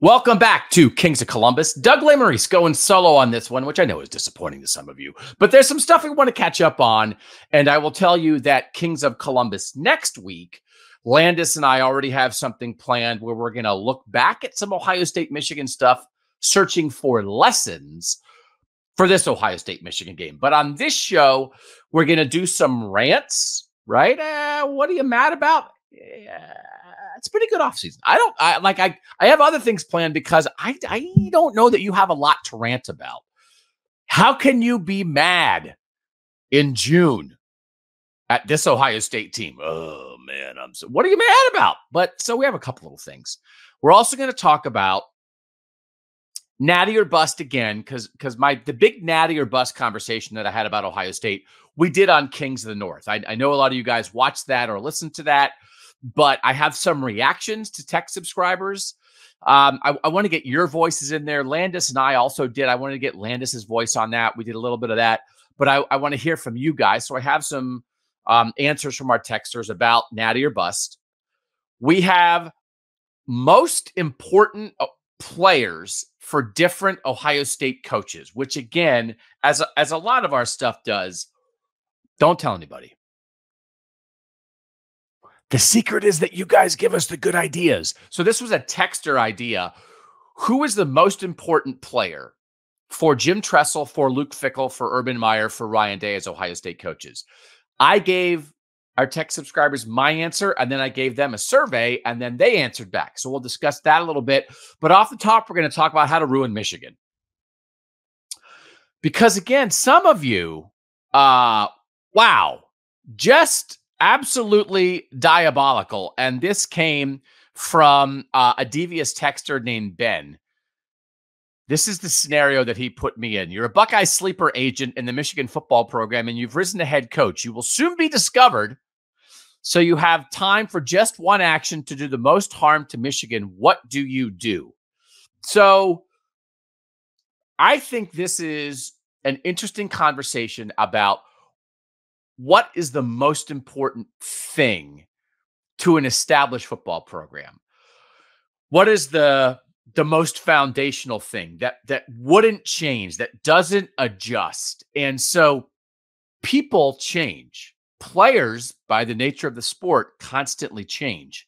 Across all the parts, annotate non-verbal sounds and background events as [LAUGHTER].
Welcome back to Kings of Columbus. Doug Lesmerises going solo on this one, which I know is disappointing to some of you, but there's some stuff we want to catch up on. And I will tell you that Kings of Columbus next week, Landis and I already have something planned where we're going to look back at some Ohio State Michigan stuff, searching for lessons for this Ohio State Michigan game. But on this show, we're going to do some rants, right? Uh, what are you mad about? Yeah it's pretty good offseason. I don't I like I I have other things planned because I I don't know that you have a lot to rant about. How can you be mad in June at this Ohio State team? Oh man, I'm so what are you mad about? But so we have a couple little things. We're also going to talk about natty or bust again because because my the big natty or bust conversation that I had about Ohio State we did on Kings of the North. I, I know a lot of you guys watched that or listened to that but I have some reactions to tech subscribers. Um, I, I want to get your voices in there. Landis and I also did. I wanted to get Landis's voice on that. We did a little bit of that, but I, I want to hear from you guys. So I have some um, answers from our texters about Natty or Bust. We have most important uh, players for different Ohio State coaches, which again, as as a lot of our stuff does, don't tell anybody. The secret is that you guys give us the good ideas. So this was a texter idea. Who is the most important player for Jim Tressel, for Luke Fickell, for Urban Meyer, for Ryan Day as Ohio State coaches? I gave our tech subscribers my answer, and then I gave them a survey, and then they answered back. So we'll discuss that a little bit. But off the top, we're going to talk about how to ruin Michigan. Because again, some of you, uh, wow, just absolutely diabolical. And this came from uh, a devious texter named Ben. This is the scenario that he put me in. You're a Buckeye sleeper agent in the Michigan football program, and you've risen to head coach. You will soon be discovered. So you have time for just one action to do the most harm to Michigan. What do you do? So I think this is an interesting conversation about what is the most important thing to an established football program? What is the the most foundational thing that that wouldn't change, that doesn't adjust? And so people change. Players, by the nature of the sport, constantly change.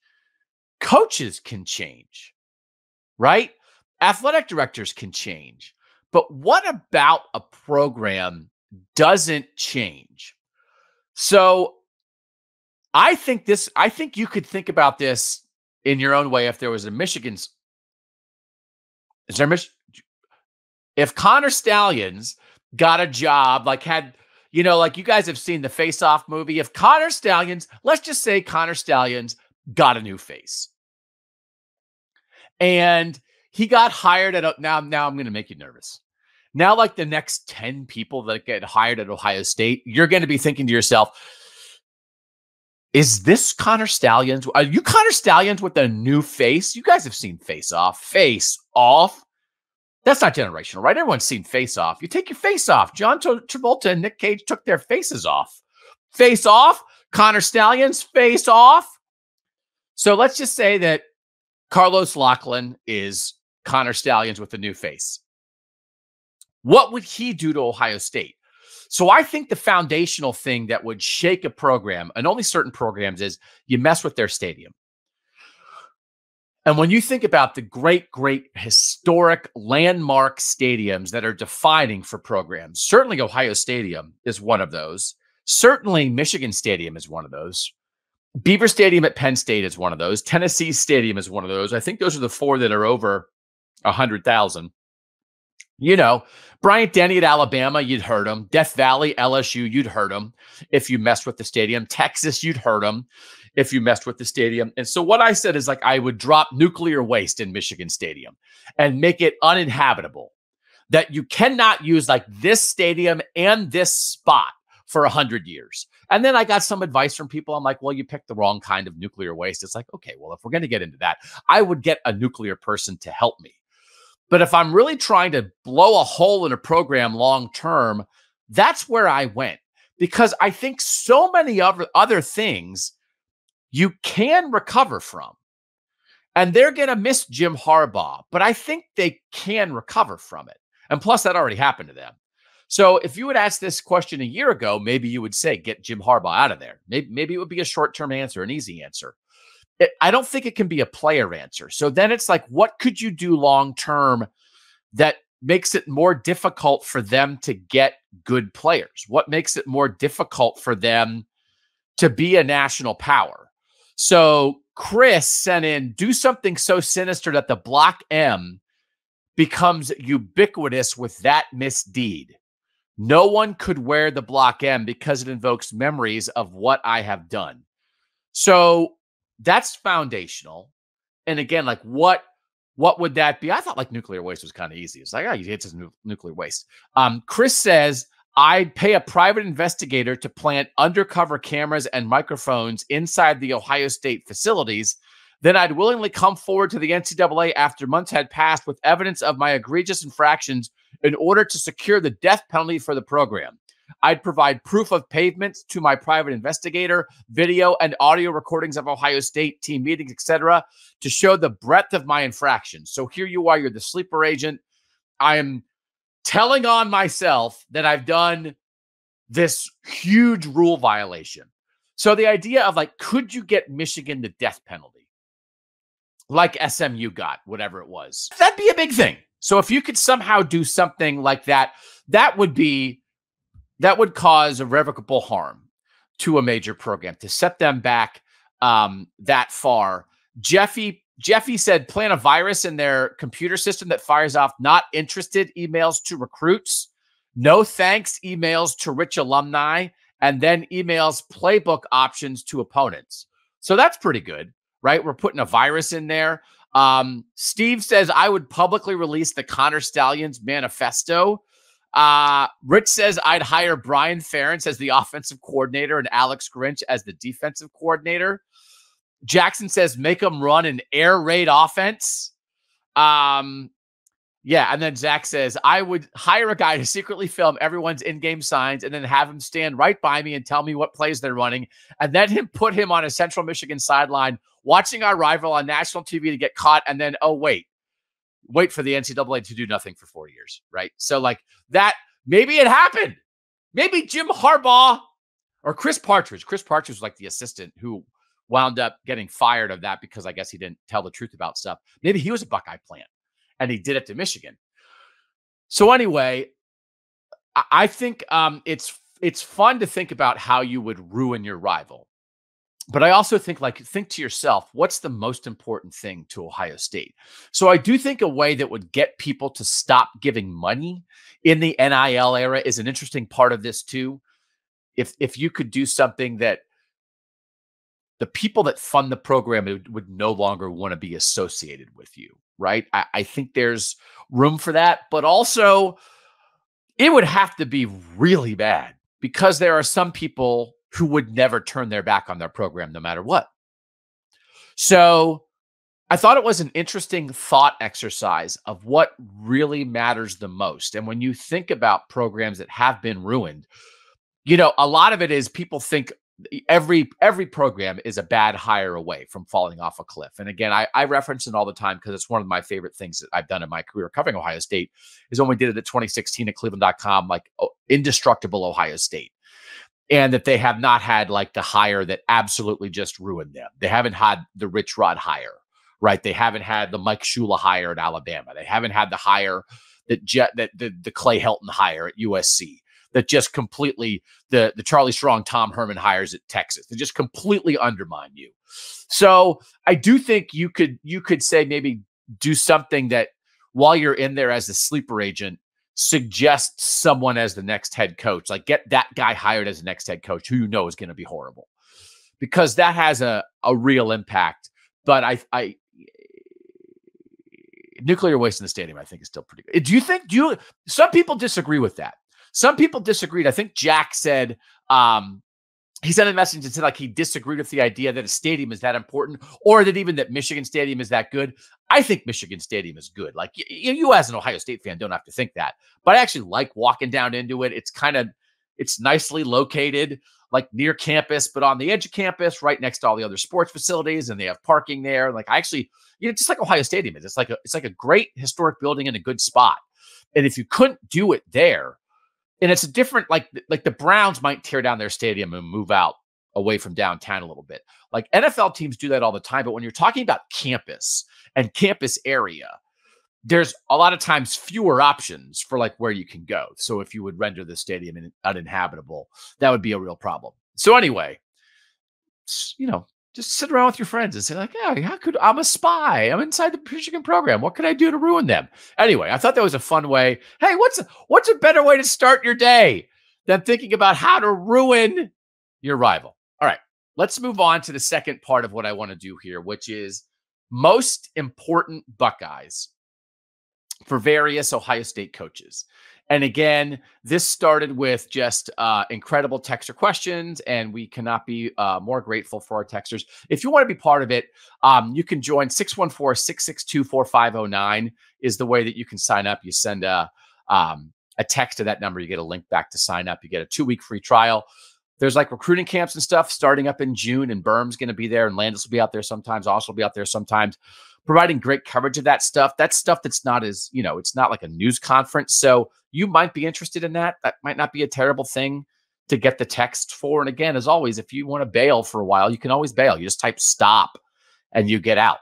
Coaches can change, right? Athletic directors can change. But what about a program doesn't change? So I think this, I think you could think about this in your own way if there was a Michigan's. Is there Mich- if Connor Stalions got a job, like had, you know, like you guys have seen the Face Off movie. If Connor Stalions, let's just say Connor Stalions got a new face. And he got hired at a, now, now I'm going to make you nervous. Now, like the next 10 people that get hired at Ohio State, you're going to be thinking to yourself, is this Connor Stalions? Are you Connor Stalions with a new face? You guys have seen Face Off. Face Off. That's not generational, right? Everyone's seen Face Off. You take your face off. John Travolta and Nick Cage took their faces off. Face Off. Connor Stalions. Face Off. So let's just say that Carlos Locklyn is Connor Stalions with a new face. What would he do to Ohio State? So I think the foundational thing that would shake a program, and only certain programs, is you mess with their stadium. And when you think about the great, great historic landmark stadiums that are defining for programs, certainly Ohio Stadium is one of those. Certainly Michigan Stadium is one of those. Beaver Stadium at Penn State is one of those. Tennessee Stadium is one of those. I think those are the four that are over a hundred thousand. You know, Bryant Denny at Alabama, you'd hurt him. Death Valley, LSU, you'd hurt him if you messed with the stadium. Texas, you'd hurt him if you messed with the stadium. And so what I said is like I would drop nuclear waste in Michigan Stadium and make it uninhabitable. That you cannot use like this stadium and this spot for a hundred years. And then I got some advice from people. I'm like, well, you picked the wrong kind of nuclear waste. It's like, okay, well, if we're going to get into that, I would get a nuclear person to help me but if I'm really trying to blow a hole in a program long term, that's where I went because I think so many other, other things you can recover from. And they're going to miss Jim Harbaugh, but I think they can recover from it. And plus, that already happened to them. So if you would ask this question a year ago, maybe you would say, get Jim Harbaugh out of there. Maybe, maybe it would be a short term answer, an easy answer. It, I don't think it can be a player answer. So then it's like, what could you do long term that makes it more difficult for them to get good players? What makes it more difficult for them to be a national power? So Chris sent in do something so sinister that the block M becomes ubiquitous with that misdeed. No one could wear the block M because it invokes memories of what I have done. So that's foundational. And again, like what what would that be? I thought like nuclear waste was kind of easy. It's like, oh, it's just nu- nuclear waste. Um, Chris says I'd pay a private investigator to plant undercover cameras and microphones inside the Ohio State facilities. Then I'd willingly come forward to the NCAA after months had passed with evidence of my egregious infractions in order to secure the death penalty for the program. I'd provide proof of pavement to my private investigator, video and audio recordings of Ohio State team meetings, etc., to show the breadth of my infractions. So here you are, you're the sleeper agent. I am telling on myself that I've done this huge rule violation. So the idea of like, could you get Michigan the death penalty? Like SMU got, whatever it was. That'd be a big thing. So if you could somehow do something like that, that would be that would cause irrevocable harm to a major program to set them back um, that far. Jeffy Jeffy said plant a virus in their computer system that fires off not interested emails to recruits, no thanks emails to rich alumni, and then emails playbook options to opponents. So that's pretty good, right? We're putting a virus in there. Um, Steve says I would publicly release the Connor Stalions manifesto. Uh, Rich says I'd hire Brian Ferentz as the offensive coordinator and Alex Grinch as the defensive coordinator. Jackson says make them run an air raid offense. Um, yeah, and then Zach says I would hire a guy to secretly film everyone's in-game signs and then have him stand right by me and tell me what plays they're running, and then him put him on a Central Michigan sideline watching our rival on national TV to get caught, and then oh wait, wait for the NCAA to do nothing for four years, right? So like that, maybe it happened. Maybe Jim Harbaugh or Chris Partridge. Chris Partridge was like the assistant who wound up getting fired of that because I guess he didn't tell the truth about stuff. Maybe he was a Buckeye plant and he did it to Michigan. So anyway, I think um, it's it's fun to think about how you would ruin your rival. But I also think like think to yourself, what's the most important thing to Ohio State? So I do think a way that would get people to stop giving money in the NIL era is an interesting part of this too. If if you could do something that the people that fund the program would, would no longer want to be associated with you, right? I, I think there's room for that, but also it would have to be really bad because there are some people who would never turn their back on their program no matter what. So I thought it was an interesting thought exercise of what really matters the most. And when you think about programs that have been ruined, you know, a lot of it is people think every every program is a bad hire away from falling off a cliff. And again, I, I reference it all the time because it's one of my favorite things that I've done in my career covering Ohio State is when we did it at 2016 at cleveland.com, like oh, indestructible Ohio State. And that they have not had like the hire that absolutely just ruined them. They haven't had the Rich Rod hire, right? They haven't had the Mike Shula hire at Alabama. They haven't had the hire that that the, the Clay Helton hire at USC that just completely the the Charlie Strong Tom Herman hires at Texas. They just completely undermine you. So I do think you could you could say maybe do something that while you're in there as a sleeper agent, suggest someone as the next head coach. Like get that guy hired as the next head coach who you know is going to be horrible. Because that has a, a real impact. But I I nuclear waste in the stadium, I think, is still pretty good. Do you think do you some people disagree with that? Some people disagreed. I think Jack said um, he sent a message and said like he disagreed with the idea that a stadium is that important or that even that Michigan Stadium is that good. I think Michigan Stadium is good. Like you, you as an Ohio State fan don't have to think that, but I actually like walking down into it. It's kind of It's nicely located, like near campus, but on the edge of campus, right next to all the other sports facilities, and they have parking there. Like I actually, you know, just like Ohio Stadium is. It's like a it's like a great historic building in a good spot. And if you couldn't do it there, and it's a different like like the Browns might tear down their stadium and move out away from downtown a little bit. Like NFL teams do that all the time, but when you're talking about campus and campus area, there's a lot of times fewer options for like where you can go. So if you would render the stadium uninhabitable, that would be a real problem. So anyway, you know, just sit around with your friends and say like, oh, "Yeah, how could I'm a spy? I'm inside the Michigan program. What can I do to ruin them?" Anyway, I thought that was a fun way. Hey, what's a, what's a better way to start your day than thinking about how to ruin your rival? All right, let's move on to the second part of what I want to do here, which is most important Buckeyes for various Ohio State coaches. And again, this started with just uh, incredible texter questions, and we cannot be uh, more grateful for our texters. If you want to be part of it, um, you can join 614 662 4509 is the way that you can sign up. You send a, um, a text to that number, you get a link back to sign up. You get a two week free trial. There's like recruiting camps and stuff starting up in June, and Berm's going to be there, and Landis will be out there sometimes. Also, will be out there sometimes, providing great coverage of that stuff. That's stuff that's not as you know, it's not like a news conference. So you might be interested in that. That might not be a terrible thing to get the text for. And again, as always, if you want to bail for a while, you can always bail. You just type stop, and you get out.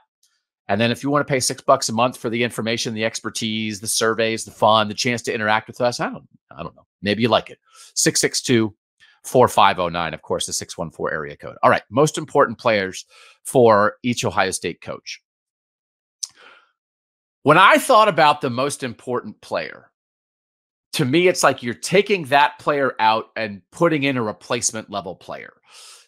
And then if you want to pay six bucks a month for the information, the expertise, the surveys, the fun, the chance to interact with us, I don't, I don't know. Maybe you like it. 662 4509, of course, the 614 area code. All right, most important players for each Ohio State coach. When I thought about the most important player, to me, it's like you're taking that player out and putting in a replacement level player.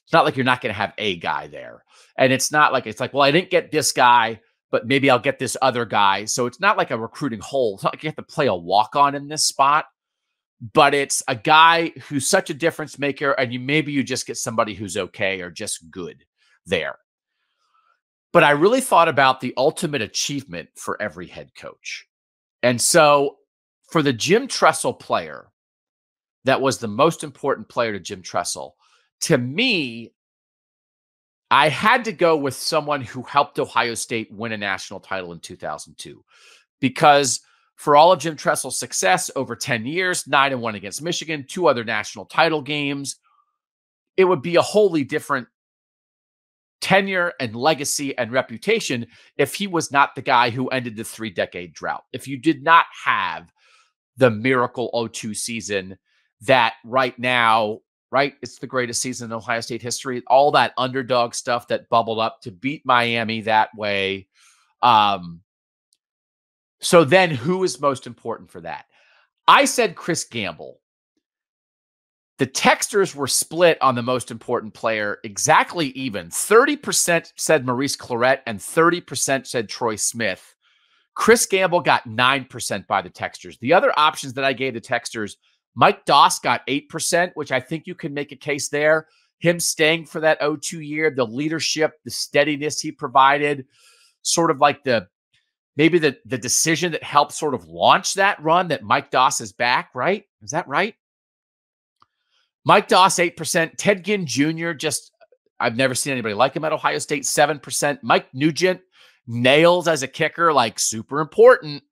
It's not like you're not going to have a guy there. And it's not like it's like, well, I didn't get this guy, but maybe I'll get this other guy. So it's not like a recruiting hole. It's not like you have to play a walk on in this spot but it's a guy who's such a difference maker and you maybe you just get somebody who's okay or just good there but i really thought about the ultimate achievement for every head coach. And so for the jim tressel player that was the most important player to jim tressel to me i had to go with someone who helped ohio state win a national title in 2002 because for all of Jim Tressel's success over 10 years, nine and one against Michigan, two other national title games, it would be a wholly different tenure and legacy and reputation if he was not the guy who ended the three decade drought. If you did not have the miracle 02 season that right now, right, it's the greatest season in Ohio State history, all that underdog stuff that bubbled up to beat Miami that way. Um, so then who is most important for that? I said Chris Gamble. The texters were split on the most important player exactly even. 30% said Maurice Clarett and 30% said Troy Smith. Chris Gamble got 9% by the texters. The other options that I gave the texters, Mike Doss got 8%, which I think you can make a case there. Him staying for that 02 year, the leadership, the steadiness he provided, sort of like the maybe the the decision that helped sort of launch that run that Mike Doss is back, right? Is that right? Mike Doss, 8%. Ted Ginn Jr., just, I've never seen anybody like him at Ohio State, 7%. Mike Nugent, nails as a kicker, like super important,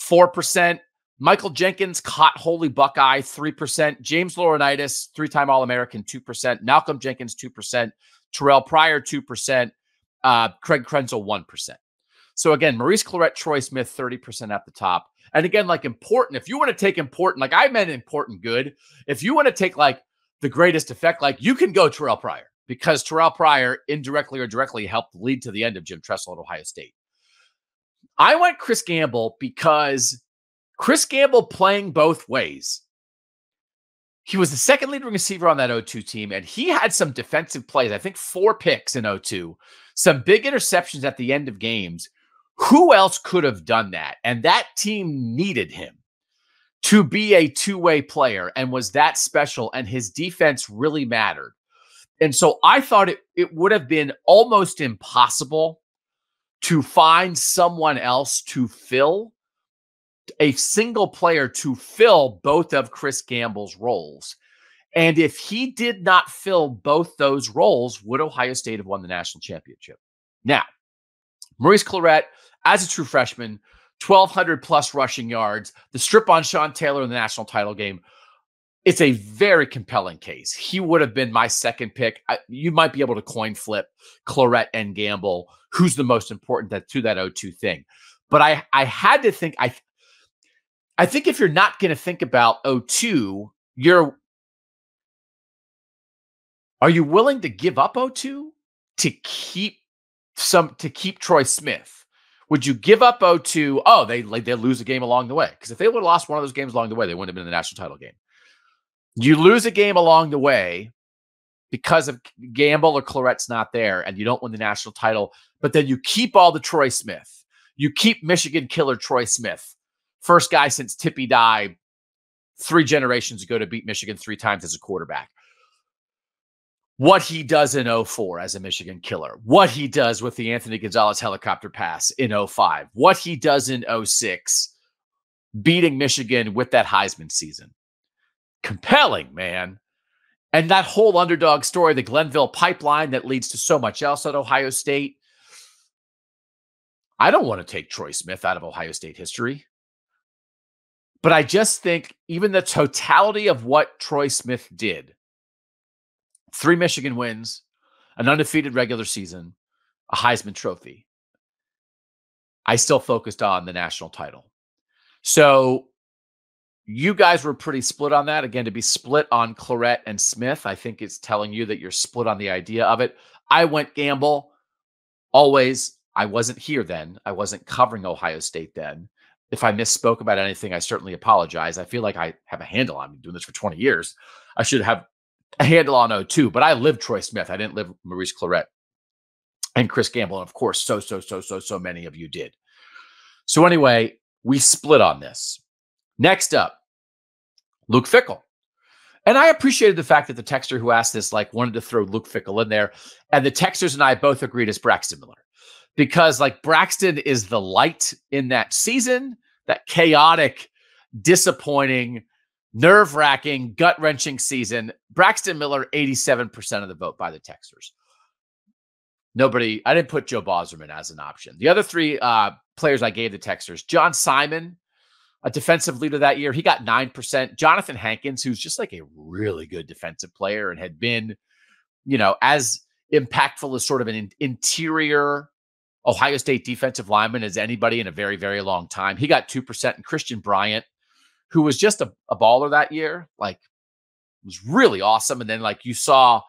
4%. Michael Jenkins, caught holy Buckeye, 3%. James Laurinaitis, three time All American, 2%. Malcolm Jenkins, 2%. Terrell Pryor, 2%. Uh, Craig Krenzel, 1%. So again, Maurice Clarett, Troy Smith, 30% at the top. And again, like important, if you want to take important, like I meant important good, if you want to take like the greatest effect, like you can go Terrell Pryor because Terrell Pryor indirectly or directly helped lead to the end of Jim Tressel at Ohio State. I went Chris Gamble because Chris Gamble playing both ways. He was the second leading receiver on that 02 team, and he had some defensive plays. I think four picks in 02, some big interceptions at the end of games who else could have done that? And that team needed him to be a two way player and was that special. And his defense really mattered. And so I thought it, it would have been almost impossible to find someone else to fill a single player to fill both of Chris Gamble's roles. And if he did not fill both those roles, would Ohio State have won the national championship? Now, Maurice Clarett, as a true freshman, 1,200 plus rushing yards, the strip on Sean Taylor in the national title game. It's a very compelling case. He would have been my second pick. I, you might be able to coin flip Clarett and Gamble, who's the most important that, to that 0-2 thing. But I, I had to think. I, I think if you're not going to think about 0-2, you're are you willing to give up 0-2 to keep some to keep Troy Smith? Would you give up 0-2? Oh, they like they lose a game along the way. Because if they would have lost one of those games along the way, they wouldn't have been in the national title game. You lose a game along the way because of Gamble or Clarett's not there, and you don't win the national title, but then you keep all the Troy Smith. You keep Michigan killer Troy Smith, first guy since Tippy Dye three generations ago to beat Michigan three times as a quarterback what he does in 04 as a Michigan killer, what he does with the Anthony Gonzalez helicopter pass in 05, what he does in 06, beating Michigan with that Heisman season. Compelling, man. And that whole underdog story, the Glenville pipeline that leads to so much else at Ohio State. I don't want to take Troy Smith out of Ohio State history. But I just think even the totality of what Troy Smith did three Michigan wins, an undefeated regular season, a Heisman Trophy. I still focused on the national title. So you guys were pretty split on that. Again, to be split on Clarett and Smith, I think it's telling you that you're split on the idea of it. I went gamble always. I wasn't here then. I wasn't covering Ohio State then. If I misspoke about anything, I certainly apologize. I feel like I have a handle on. Doing this for 20 years. I should have handle on 0-2, but I lived Troy Smith. I didn't live Maurice Clarett and Chris Gamble. And of course, so, so, so, so, so many of you did. So anyway, we split on this. Next up, Luke Fickell. And I appreciated the fact that the texter who asked this like wanted to throw Luke Fickell in there. And the texters and I both agreed it's Braxton Miller. Because like Braxton is the light in that season, that chaotic, disappointing, nerve wracking, gut wrenching season. Braxton Miller, 87% of the vote by the Texters. Nobody, I didn't put Joe Bauserman as an option. The other three uh, players I gave the Texters, John Simon, a defensive leader that year, he got 9%. Johnathan Hankins, who's just like a really good defensive player and had been, you know, as impactful as sort of an in- interior Ohio State defensive lineman as anybody in a very, very long time. He got 2%. And Christian Bryant, who was just a, a baller that year, like was really awesome. And then like you saw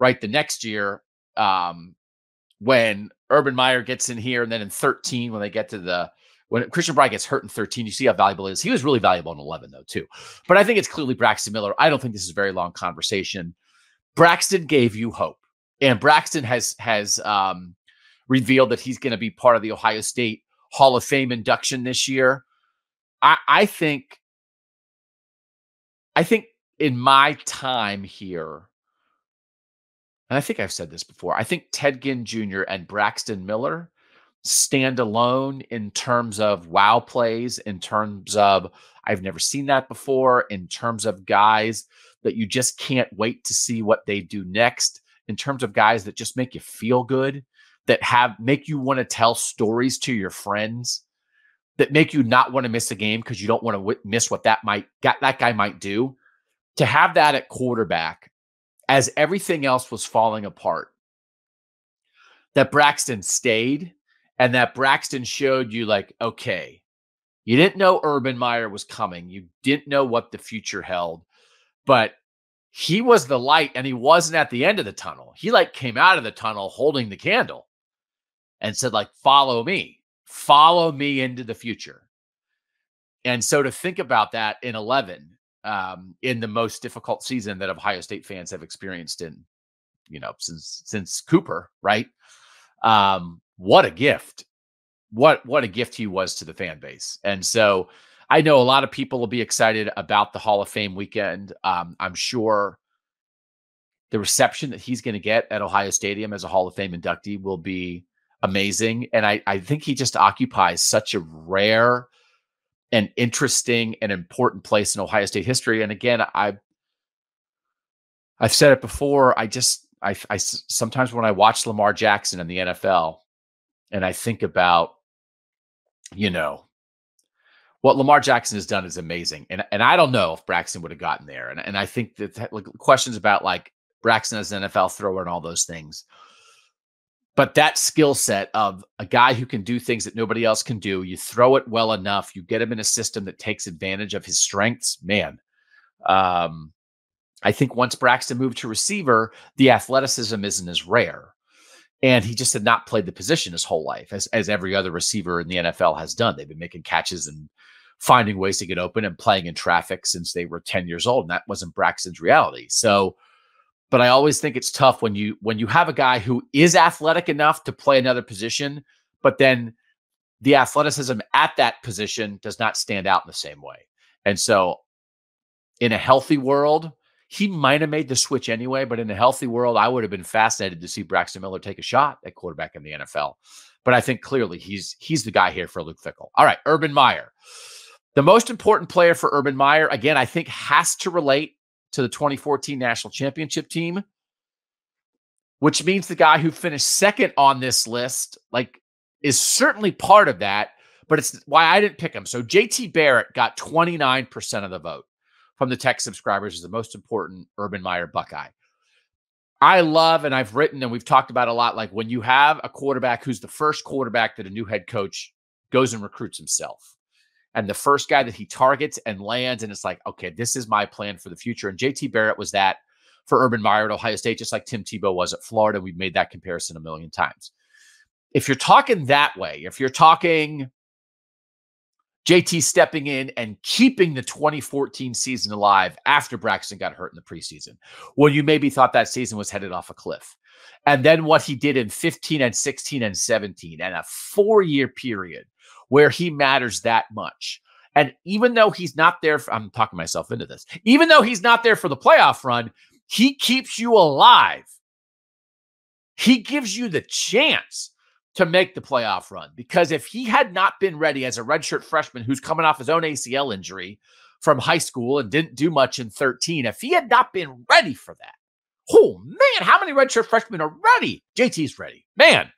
right the next year, um, when Urban Meyer gets in here, and then in 13, when they get to the when Christian Bryant gets hurt in 13, you see how valuable he is. He was really valuable in 11, though, too. But I think it's clearly Braxton Miller. I don't think this is a very long conversation. Braxton gave you hope, and Braxton has has um, revealed that he's going to be part of the Ohio State Hall of Fame induction this year. I, I think I think in my time here, and I think I've said this before, I think Ted Ginn Jr. and Braxton Miller stand alone in terms of wow plays, in terms of I've never seen that before, in terms of guys that you just can't wait to see what they do next, in terms of guys that just make you feel good, that have make you want to tell stories to your friends that make you not want to miss a game because you don't want to w- miss what that might that guy might do. To have that at quarterback as everything else was falling apart, that Braxton stayed and that Braxton showed you like, okay, you didn't know Urban Meyer was coming. You didn't know what the future held, but he was the light and he wasn't at the end of the tunnel. He like came out of the tunnel holding the candle and said like, follow me follow me into the future. And so to think about that in 11, um, in the most difficult season that Ohio State fans have experienced in, you know, since since Cooper, right? Um, what a gift. What what a gift he was to the fan base. And so I know a lot of people will be excited about the Hall of Fame weekend. Um, I'm sure the reception that he's going to get at Ohio Stadium as a Hall of Fame inductee will be amazing. And I, I think he just occupies such a rare and interesting and important place in Ohio State history. And again, I I've said it before. I just, I, I sometimes when I watch Lamar Jackson in the NFL and I think about, you know, what Lamar Jackson has done is amazing. And, and I don't know if Braxton would have gotten there. And, and I think that like, questions about like Braxton as an NFL thrower and all those things. But that skill set of a guy who can do things that nobody else can do, you throw it well enough, you get him in a system that takes advantage of his strengths, man. Um, I think once Braxton moved to receiver, the athleticism isn't as rare. And he just had not played the position his whole life, as, as every other receiver in the NFL has done. They've been making catches and finding ways to get open and playing in traffic since they were 10 years old. And that wasn't Braxton's reality. So, but I always think it's tough when you when you have a guy who is athletic enough to play another position, but then the athleticism at that position does not stand out in the same way. And so in a healthy world, he might have made the switch anyway, but in a healthy world, I would have been fascinated to see Braxton Miller take a shot at quarterback in the NFL. But I think clearly he's he's the guy here for Luke Fickell. All right, Urban Meyer. The most important player for Urban Meyer, again, I think has to relate to the 2014 national championship team, which means the guy who finished second on this list, like, is certainly part of that, but it's why I didn't pick him. So JT Barrett got 29% of the vote from the tech subscribers as the most important Urban Meyer Buckeye. I love, and I've written, and we've talked about a lot, like when you have a quarterback who's the first quarterback that a new head coach goes and recruits himself and the first guy that he targets and lands, and it's like, okay, this is my plan for the future. And JT Barrett was that for Urban Meyer at Ohio State, just like Tim Tebow was at Florida. We've made that comparison a million times. If you're talking that way, if you're talking JT stepping in and keeping the 2014 season alive after Braxton got hurt in the preseason, when you maybe thought that season was headed off a cliff. And then what he did in 15 and 16 and 17 and a four year period where he matters that much. And even though he's not there, for, I'm talking myself into this, even though he's not there for the playoff run, he keeps you alive. He gives you the chance to make the playoff run because if he had not been ready as a redshirt freshman who's coming off his own ACL injury from high school and didn't do much in 13, if he had not been ready for that, oh man, how many redshirt freshmen are ready? JT's ready. Man,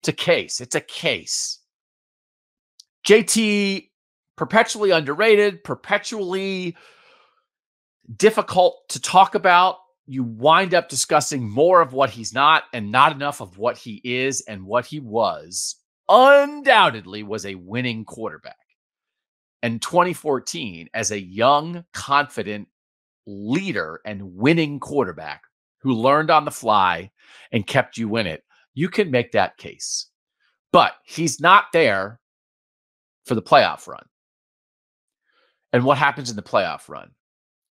it's a case. It's a case. JT perpetually underrated, perpetually difficult to talk about. You wind up discussing more of what he's not and not enough of what he is and what he was. Undoubtedly was a winning quarterback. And 2014, as a young, confident leader and winning quarterback who learned on the fly and kept you in it, you can make that case. But he's not there for the playoff run. And what happens in the playoff run?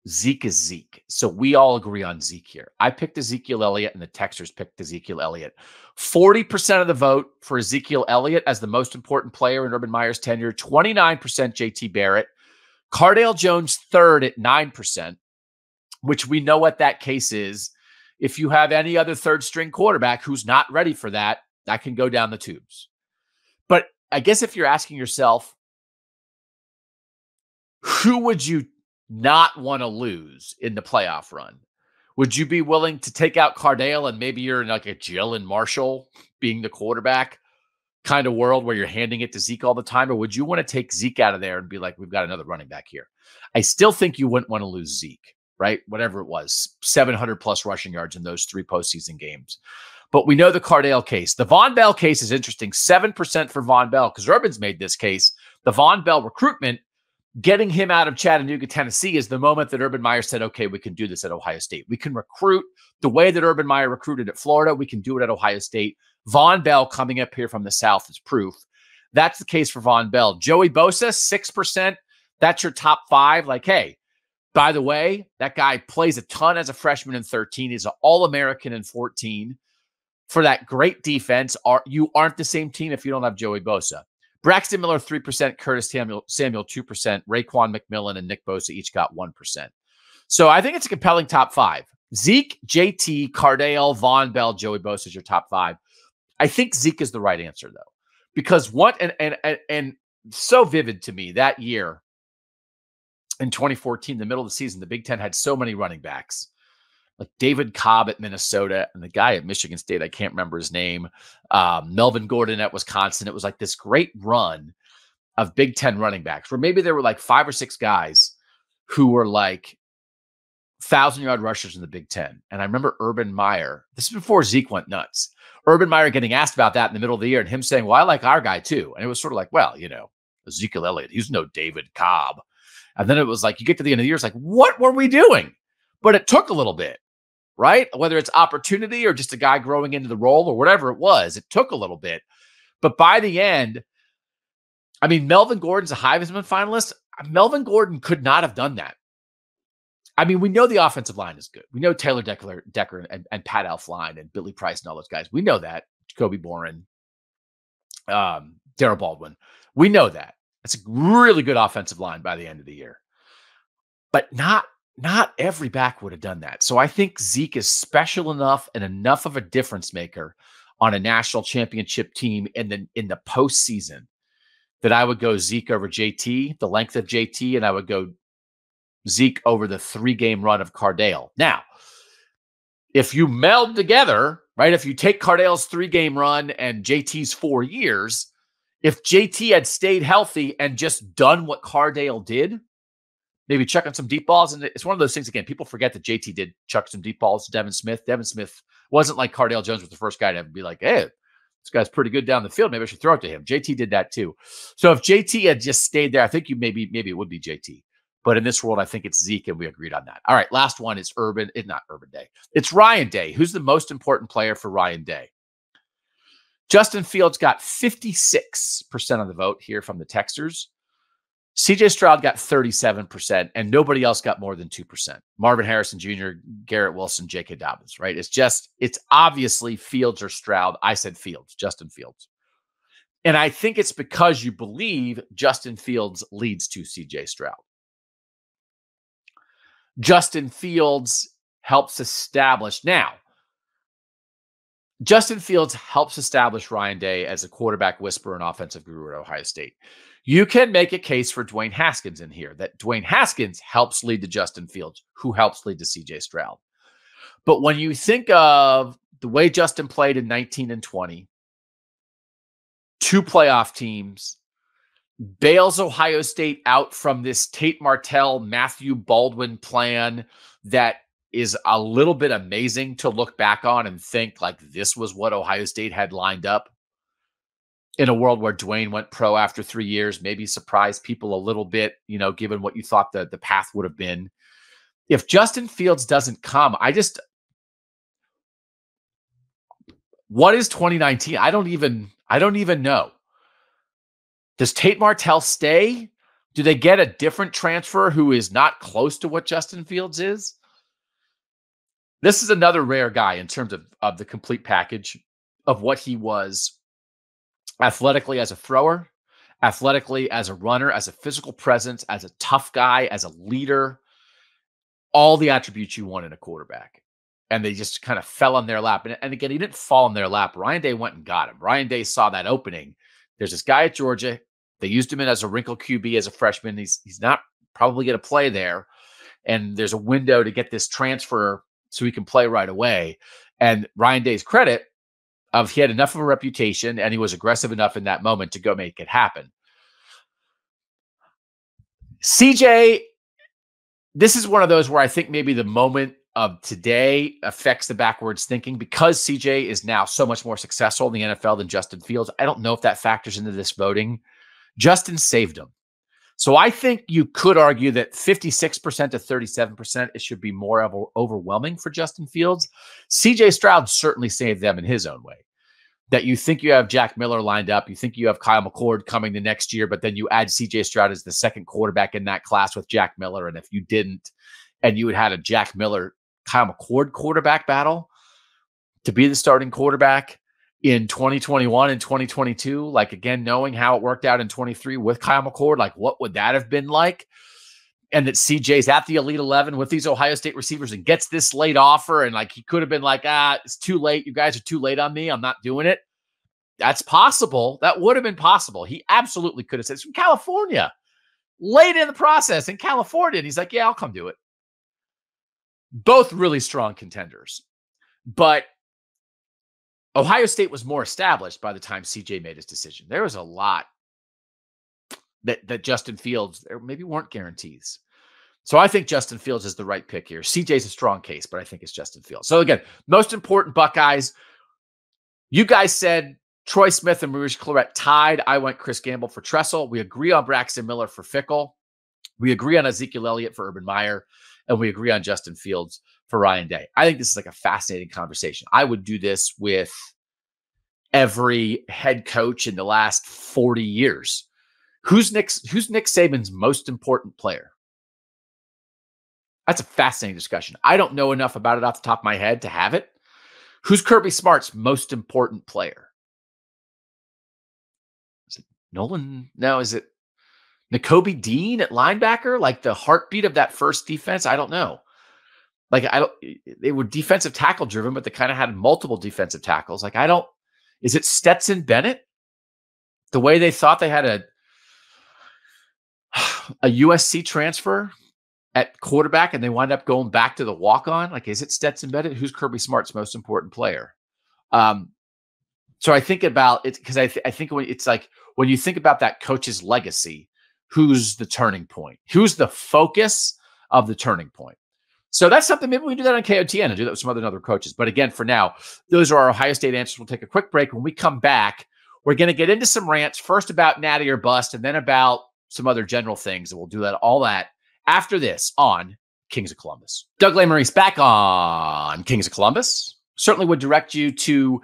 Zeke is Zeke. So we all agree on Zeke here. I picked Ezekiel Elliott and the Texers picked Ezekiel Elliott. 40% of the vote for Ezekiel Elliott as the most important player in Urban Meyer's tenure, 29% JT Barrett. Cardale Jones third at 9%, which we know what that case is. If you have any other third string quarterback who's not ready for that, that can go down the tubes. I guess if you're asking yourself, who would you not want to lose in the playoff run? Would you be willing to take out Cardale and maybe you're in like a Jalin Marshall being the quarterback kind of world where you're handing it to Zeke all the time? Or would you want to take Zeke out of there and be like, we've got another running back here? I still think you wouldn't want to lose Zeke, right? Whatever it was, 700 plus rushing yards in those three postseason games. But we know the Cardale case. The Vonn Bell case is interesting. 7% for Vonn Bell because Urban's made this case. The Vonn Bell recruitment, getting him out of Chattanooga, Tennessee, is the moment that Urban Meyer said, okay, we can do this at Ohio State. We can recruit the way that Urban Meyer recruited at Florida. We can do it at Ohio State. Vonn Bell coming up here from the South is proof. That's the case for Vonn Bell. Joey Bosa, 6%. That's your top five. Like, hey, by the way, that guy plays a ton as a freshman in 13. He's an All American in 14 for that great defense. Are you aren't the same team if you don't have Joey Bosa. Braxton Miller, 3%, Curtis Samuel, Samuel 2%, Raekwon McMillan and Nick Bosa each got 1%. So I think it's a compelling top five. Zeke, JT, Cardale, Vonn Bell, Joey Bosa is your top five. I think Zeke is the right answer, though, because what and and and, and so vivid to me that year in 2014, the middle of the season, the Big Ten had so many running backs like David Cobb at Minnesota and the guy at Michigan State. I can't remember his name. Um, Melvin Gordon at Wisconsin. It was like this great run of Big Ten running backs where maybe there were like five or six guys who were like thousand yard rushers in the Big Ten. And I remember Urban Meyer, this is before Zeke went nuts. Urban Meyer getting asked about that in the middle of the year and him saying, Well, I like our guy too. And it was sort of like, Well, you know, Ezekiel Elliott, he's no David Cobb. And then it was like, you get to the end of the year, it's like, What were we doing? But it took a little bit, right? Whether it's opportunity or just a guy growing into the role or whatever it was, it took a little bit. But by the end, I mean, Melvin Gordon's a Heisman finalist. Melvin Gordon could not have done that. I mean, we know the offensive line is good. We know Taylor Decker, Decker and, and Pat Elflein and Billy Price and all those guys. We know that. Kobe Boren, um, Darryl Baldwin. We know that. It's a really good offensive line by the end of the year. But not not every back would have done that. So I think Zeke is special enough and enough of a difference maker on a national championship team in the in the postseason that I would go Zeke over JT, the length of JT, and I would go Zeke over the three game run of Cardale. Now, if you meld together, right, if you take Cardale's three game run and JT's four years, if JT had stayed healthy and just done what Cardale did, maybe chucking some deep balls. And it's one of those things, again, people forget that JT did chuck some deep balls to Devin Smith. Devin Smith wasn't like Cardale Jones was the first guy to be like, hey, this guy's pretty good down the field. Maybe I should throw it to him. JT did that too. So if JT had just stayed there, I think you maybe, maybe it would be JT. But in this world, I think it's Zeke, and we agreed on that. All right, last one is Urban. It's not Urban Day. It's Ryan Day. Who's the most important player for Ryan Day? Justin Fields got 56% of the vote here from the Texters. CJ Stroud got 37%, and nobody else got more than 2%. Marvin Harrison Jr., Garrett Wilson, J.K. Dobbins, right? It's just, it's obviously Fields or Stroud. I said Fields, Justin Fields. And I think it's because you believe Justin Fields leads to CJ Stroud. Justin Fields helps establish. Now, Justin Fields helps establish Ryan Day as a quarterback whisperer and offensive guru at Ohio State. You can make a case for Dwayne Haskins in here that Dwayne Haskins helps lead to Justin Fields, who helps lead to CJ Stroud. But when you think of the way Justin played in 19 and 20, two playoff teams, bails Ohio State out from this Tate Martell, Matthew Baldwin plan that is a little bit amazing to look back on and think like this was what Ohio State had lined up in a world where Dwayne went pro after three years, maybe surprised people a little bit, you know, given what you thought the, the path would have been. If Justin Fields doesn't come, I just what is 2019? I don't even I don't even know. Does Tate Martell stay? Do they get a different transfer who is not close to what Justin Fields is? This is another rare guy in terms of, of the complete package of what he was athletically as a thrower, athletically as a runner, as a physical presence, as a tough guy, as a leader, all the attributes you want in a quarterback. And they just kind of fell on their lap. And, and again, he didn't fall on their lap. Ryan Day went and got him. Ryan Day saw that opening. There's this guy at Georgia. They used him in as a wrinkle QB as a freshman. He's he's not probably going to play there. And there's a window to get this transfer so he can play right away. And Ryan Day's credit of he had enough of a reputation and he was aggressive enough in that moment to go make it happen. CJ, this is one of those where I think maybe the moment of today affects the backwards thinking because CJ is now so much more successful in the NFL than Justin Fields. I don't know if that factors into this voting. Justin saved him. So I think you could argue that 56% to 37% it should be more overwhelming for Justin Fields. CJ Stroud certainly saved them in his own way. That you think you have Jack Miller lined up, you think you have Kyle McCord coming the next year, but then you add CJ Stroud as the second quarterback in that class with Jack Miller. And if you didn't, and you had had a Jack Miller Kyle McCord quarterback battle to be the starting quarterback, in 2021 and 2022, like again, knowing how it worked out in 23 with Kyle McCord, like what would that have been like? And that CJ's at the Elite 11 with these Ohio State receivers and gets this late offer. And like he could have been like, ah, it's too late. You guys are too late on me. I'm not doing it. That's possible. That would have been possible. He absolutely could have said it's from California, late in the process in California. And he's like, yeah, I'll come do it. both really strong contenders. But Ohio State was more established by the time CJ made his decision. There was a lot that that Justin Fields there maybe weren't guarantees. So I think Justin Fields is the right pick here. CJ's a strong case, but I think it's Justin Fields. So again, most important Buckeyes. You guys said Troy Smith and Maurice Clarett tied. I went Chris Gamble for Tressel. We agree on Braxton Miller for Fickell. We agree on Ezekiel Elliott for Urban Meyer. And we agree on Justin Fields for Ryan Day. I think this is like a fascinating conversation. I would do this with every head coach in the last 40 years. Who's Nick who's Nick Saban's most important player? That's a fascinating discussion. I don't know enough about it off the top of my head to have it. Who's Kirby Smart's most important player? Is it Nolan? No, is it Nakobe Dean at linebacker? Like the heartbeat of that first defense? I don't know. Like I don't they were defensive tackle driven, but they kind of had multiple defensive tackles. Like I don't is it Stetson Bennett? The way they thought they had a [SIGHS] a USC transfer at quarterback and they wind up going back to the walk on? Like, is it Stetson Bennett? Who's Kirby Smart's most important player? Um, so I think about it because I, th- I think when it's like when you think about that coach's legacy, who's the turning point? Who's the focus of the turning point? So that's something maybe we do that on KOTN and do that with some other other coaches. But again, for now, those are our Ohio State answers. We'll take a quick break. When we come back, we're going to get into some rants first about Natty or bust, and then about some other general things, and we'll do that all that after this on Kings of Columbus. Doug Lesmerises back on Kings of Columbus. Certainly would direct you to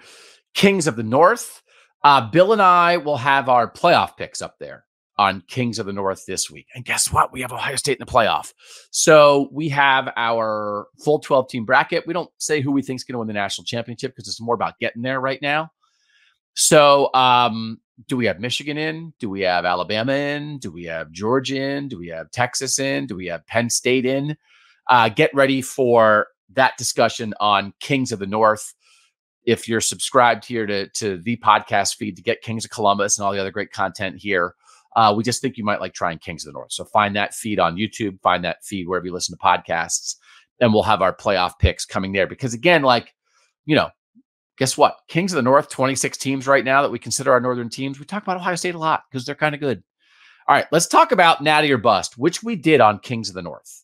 Kings of the North. Uh, Bill and I will have our playoff picks up there on Kings of the North this week. And guess what? We have Ohio State in the playoff. So we have our full 12 team bracket. We don't say who we think is going to win the national championship because it's more about getting there right now. So, um, do we have Michigan in? Do we have Alabama in? Do we have Georgia in? Do we have Texas in? Do we have Penn State in? Uh, get ready for that discussion on Kings of the North if you're subscribed here to, to the podcast feed to get Kings of Columbus and all the other great content here, uh, we just think you might like trying Kings of the North. So find that feed on YouTube, find that feed wherever you listen to podcasts, and we'll have our playoff picks coming there. Because again, like, you know, guess what? Kings of the North, 26 teams right now that we consider our northern teams. We talk about Ohio State a lot because they're kind of good. All right, let's talk about Natty or Bust, which we did on Kings of the North.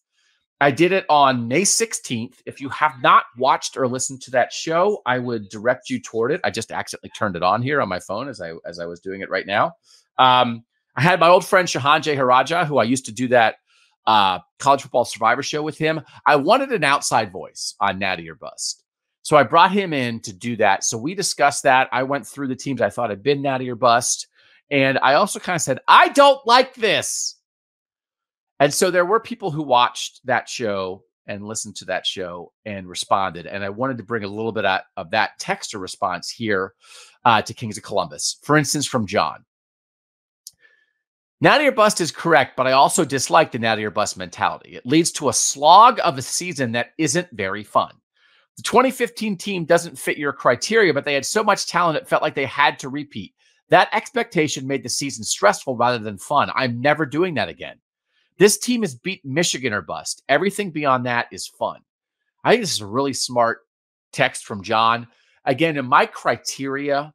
I did it on May 16th. If you have not watched or listened to that show, I would direct you toward it. I just accidentally turned it on here on my phone as I as I was doing it right now. Um, I had my old friend Shehan J. Jeyarajah, who I used to do that uh, college football survivor show with him. I wanted an outside voice on Natty or Bust. So I brought him in to do that. So we discussed that. I went through the teams I thought had been Natty or Bust. And I also kind of said, I don't like this. And so there were people who watched that show and listened to that show and responded. And I wanted to bring a little bit of that texter response here uh, to Kings of Columbus. For instance, from John. Natty or bust is correct, but I also dislike the natty or bust mentality. It leads to a slog of a season that isn't very fun. The 2015 team doesn't fit your criteria, but they had so much talent it felt like they had to repeat. That expectation made the season stressful rather than fun. I'm never doing that again. This team has beat Michigan or bust. Everything beyond that is fun. I think this is a really smart text from John. Again, in my criteria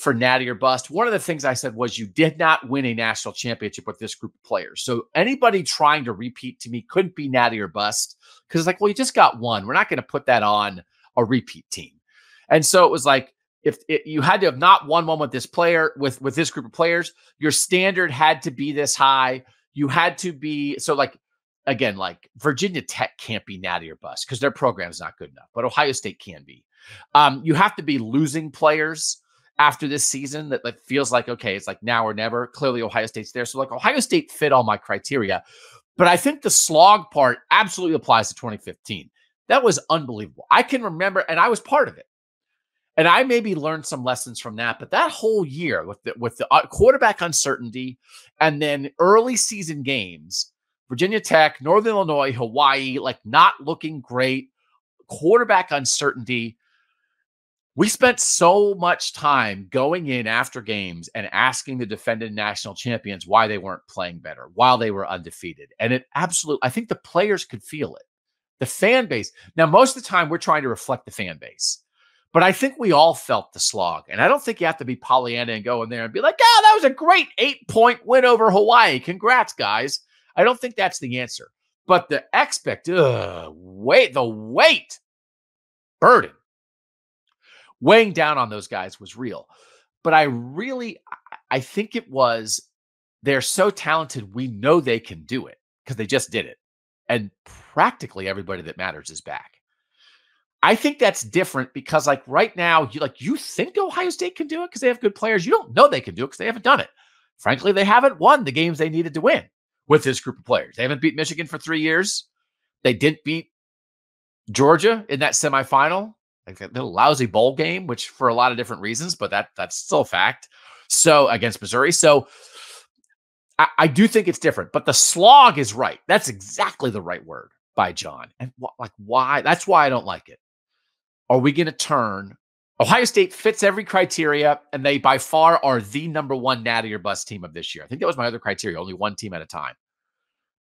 for Natty or bust, one of the things I said was you did not win a national championship with this group of players. So anybody trying to repeat to me couldn't be Natty or bust because it's like, well, you just got one. We're not going to put that on a repeat team. And so it was like, if it, you had to have not won one with this player with with this group of players, your standard had to be this high you had to be so like again, like Virginia Tech can't be natty or bust because their program is not good enough, but Ohio State can be. Um, you have to be losing players after this season that, feels like okay, it's like now or never. Clearly, Ohio State's there, so like Ohio State fit all my criteria, but I think the slog part absolutely applies to 2015. That was unbelievable. I can remember, and I was part of it. And I maybe learned some lessons from that, but that whole year with the, with the uh, quarterback uncertainty and then early season games, Virginia Tech, Northern Illinois, Hawaii, like not looking great, quarterback uncertainty. We spent so much time going in after games and asking the defending national champions why they weren't playing better while they were undefeated. And it absolutely, I think the players could feel it. The fan base. Now, most of the time, we're trying to reflect the fan base. But I think we all felt the slog. And I don't think you have to be Pollyanna and go in there and be like, oh, that was a great eight point win over Hawaii. Congrats, guys. I don't think that's the answer. But the expect, ugh, wait, the weight burden weighing down on those guys was real. But I really, I think it was they're so talented. We know they can do it because they just did it. And practically everybody that matters is back. I think that's different because, like right now, you like you think Ohio State can do it because they have good players. You don't know they can do it because they haven't done it. Frankly, they haven't won the games they needed to win with this group of players. They haven't beat Michigan for three years. They didn't beat Georgia in that semifinal, like little lousy bowl game, which for a lot of different reasons, but that that's still a fact. So against Missouri, so I, I do think it's different. But the slog is right. That's exactly the right word by John. And wh- like why? That's why I don't like it are we going to turn? Ohio State fits every criteria, and they by far are the number one natty or bust team of this year. I think that was my other criteria, only one team at a time.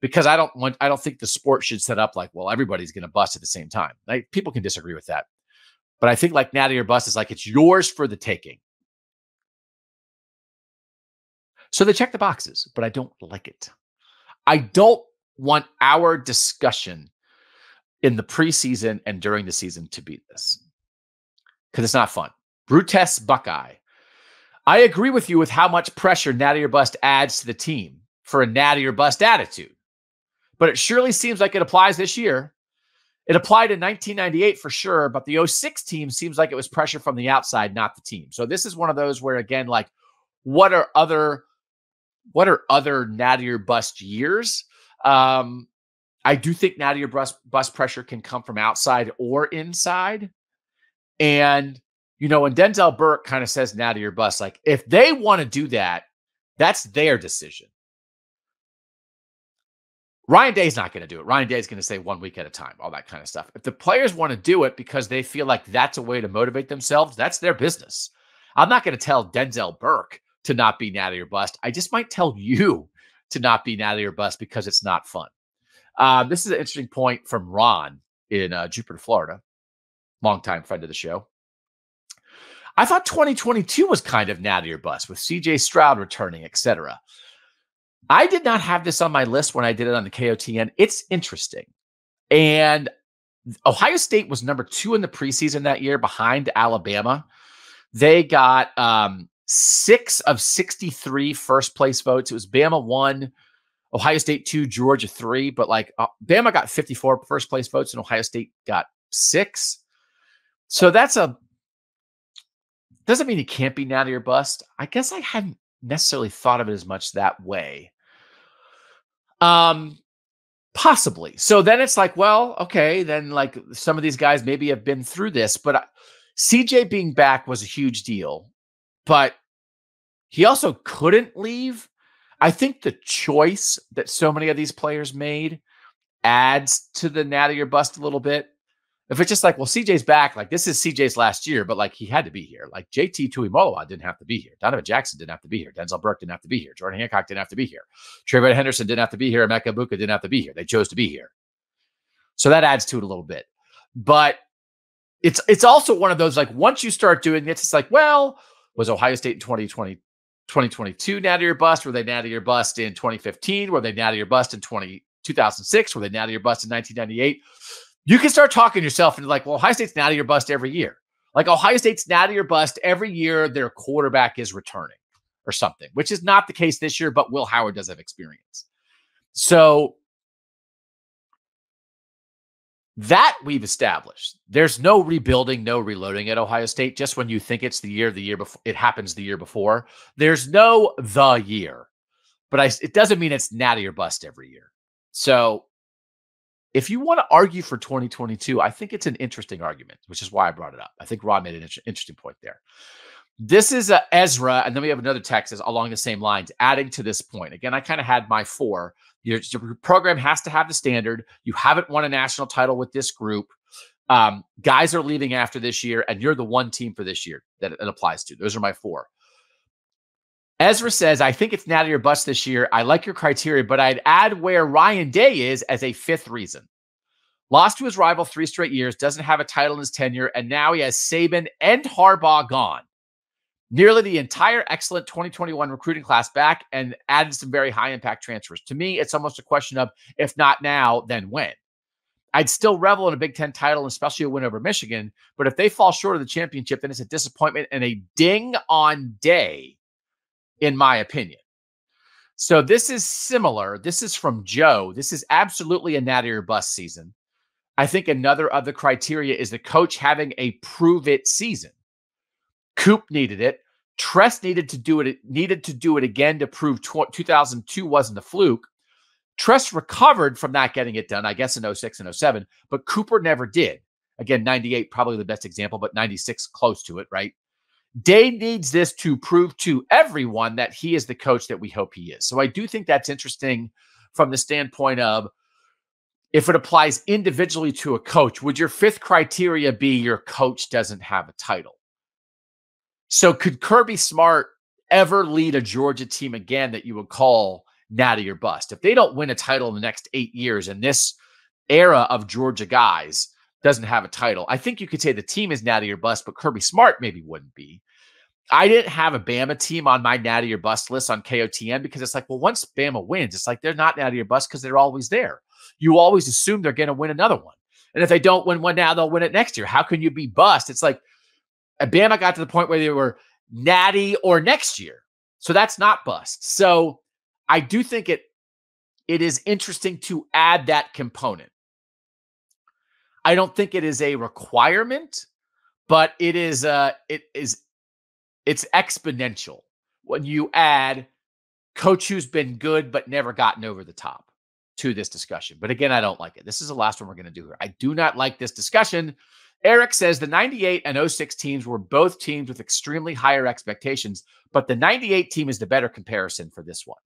Because I don't want, I don't think the sport should set up like, well, everybody's going to bust at the same time. Like, people can disagree with that, but I think like natty or bust is like it's yours for the taking. So they check the boxes, but I don't like it. I don't want our discussion in the preseason and during the season to be this because it's not fun. Brutes Buckeye. I agree with you with how much pressure Natty or Bust adds to the team for a Natty or Bust attitude, but it surely seems like it applies this year. It applied in 1998 for sure, but the 06 team seems like it was pressure from the outside, not the team. So this is one of those where, again, like, what are other what are other or Bust years? Um, I do think or bust bus pressure can come from outside or inside. And, you know, when Denzel Burke kind of says Natty or bus, like if they want to do that, that's their decision. Ryan Day's not going to do it. Ryan Day is going to say one week at a time, all that kind of stuff. If the players want to do it because they feel like that's a way to motivate themselves, that's their business. I'm not going to tell Denzel Burke to not be natty or bust. I just might tell you to not be natty or bust because it's not fun. Um, this is an interesting point from Ron in uh, Jupiter, Florida, longtime friend of the show. I thought 2022 was kind of natty or bust with CJ Stroud returning, etc. I did not have this on my list when I did it on the KOTN. It's interesting. And Ohio State was number two in the preseason that year behind Alabama. They got um, six of 63 first place votes. It was Bama one, Ohio State two, Georgia three, but like uh, Bama got 54 first place votes and Ohio State got six. So that's a doesn't mean it can't be natty or bust. I guess I hadn't necessarily thought of it as much that way. Um, possibly. So then it's like, well, okay, then like some of these guys maybe have been through this, but I, CJ being back was a huge deal, but he also couldn't leave I think the choice that so many of these players made adds to the natty or bust a little bit. If it's just like, well, CJ's back, like this is CJ's last year, but like he had to be here. Like JT Tuimoloau didn't have to be here. Donovan Jackson didn't have to be here. Denzel Burke didn't have to be here. Jordan Hancock didn't have to be here. TreVeyon Henderson didn't have to be here. Emeka Egbuka didn't have to be here. They chose to be here. So that adds to it a little bit. But it's it's also one of those like once you start doing this, it's like, well, was Ohio State in 2020 2022 natty or bust? Were they natty or bust in 2015? Were they natty or bust in 20, 2006? Were they natty or bust in 1998? You can start talking yourself into like, well, Ohio State's natty your bust every year. Like Ohio State's natty your bust every year their quarterback is returning or something, which is not the case this year, but Will Howard does have experience. So that we've established. There's no rebuilding, no reloading at Ohio State. Just when you think it's the year, the year before, it happens the year before. There's no the year, but I, it doesn't mean it's natty or bust every year. So if you want to argue for 2022, I think it's an interesting argument, which is why I brought it up. I think Rod made an inter- interesting point there. This is a Ezra, and then we have another text along the same lines, adding to this point. Again, I kind of had my four. Your, your, program has to have the standard. You haven't won a national title with this group. Um, guys are leaving after this year, and you're the one team for this year that it applies to. Those are my four. Ezra says, I think it's natty your bust this year. I like your criteria, but I'd add where Ryan Day is as a fifth reason. lost to his rival three straight years, doesn't have a title in his tenure, and now he has Saban and Harbaugh gone. Nearly the entire excellent 2021 recruiting class back and added some very high impact transfers. To me, it's almost a question of if not now, then when. I'd still revel in a Big Ten title, especially a win over Michigan. But if they fall short of the championship, then it's a disappointment and a ding on day, in my opinion. So this is similar. This is from Joe. This is absolutely a natty or bust season. I think another of the criteria is the coach having a prove it season. Coop needed it. Tress needed to do it. Needed to do it again to prove 2002 wasn't a fluke. Tress recovered from not getting it done, I guess, in 06 and 07, but Cooper never did. Again, 98, probably the best example, but 96, close to it, right? Day needs this to prove to everyone that he is the coach that we hope he is. So I do think that's interesting from the standpoint of if it applies individually to a coach, would your fifth criteria be your coach doesn't have a title? So could Kirby Smart ever lead a Georgia team again that you would call natty or bust? If they don't win a title in the next eight years and this era of Georgia guys doesn't have a title, I think you could say the team is natty or bust, but Kirby Smart maybe wouldn't be. I didn't have a Bama team on my natty or bust list on KOTN because it's like, well, once Bama wins, it's like they're not natty or bust because they're always there. You always assume they're going to win another one. And if they don't win one now, they'll win it next year. How can you be bust? It's like Bama got to the point where they were natty or next year. So that's not bust. So I do think it it is interesting to add that component. I don't think it is a requirement, but it is uh it is it's exponential when you add coach who's been good but never gotten over the top to this discussion. But again, I don't like it. This is the last one we're going to do here. I do not like this discussion Eric says the 98 and 06 teams were both teams with extremely higher expectations, but the 98 team is the better comparison for this one.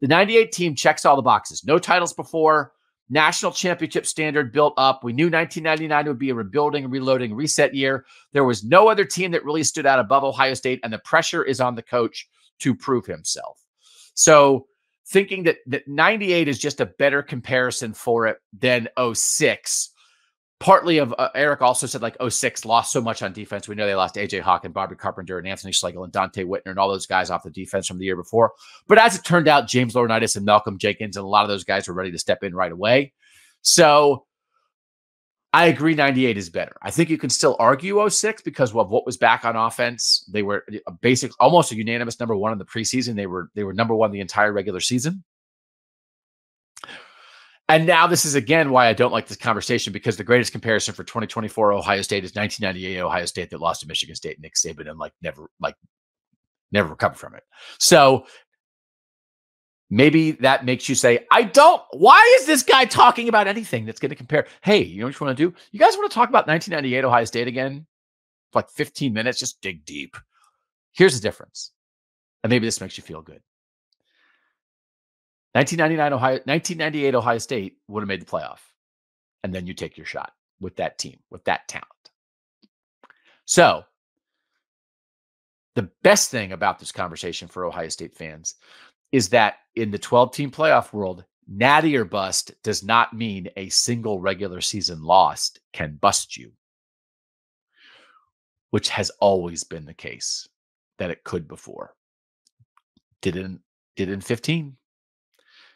The 98 team checks all the boxes. No titles before, national championship standard built up. We knew 1999 would be a rebuilding, reloading, reset year. There was no other team that really stood out above Ohio State, and the pressure is on the coach to prove himself. So, thinking that, that 98 is just a better comparison for it than 06 partly of uh, Eric also said like 06 lost so much on defense. We know they lost AJ Hawk and Bobby Carpenter and Anthony Schlegel and Donte Whitner and all those guys off the defense from the year before. But as it turned out, James Laurinaitis and Malcolm Jenkins and a lot of those guys were ready to step in right away. So I agree 98 is better. I think you can still argue 06 because of what was back on offense. They were a basic almost a unanimous number one in the preseason. They were they were number one the entire regular season. And now this is again why I don't like this conversation because the greatest comparison for 2024 Ohio State is 1998 Ohio State that lost to Michigan State, Nick Saban, and like never like never recovered from it. So maybe that makes you say, I don't. Why is this guy talking about anything that's going to compare? Hey, you know what you want to do? You guys want to talk about 1998 Ohio State again? For like 15 minutes, just dig deep. Here's the difference. And maybe this makes you feel good. 1999 Ohio 1998 Ohio State would have made the playoff. And then you take your shot with that team, with that talent. So, the best thing about this conversation for Ohio State fans is that in the 12 team playoff world, natty or bust does not mean a single regular season lost can bust you, which has always been the case that it could before. Did it, did it in 15,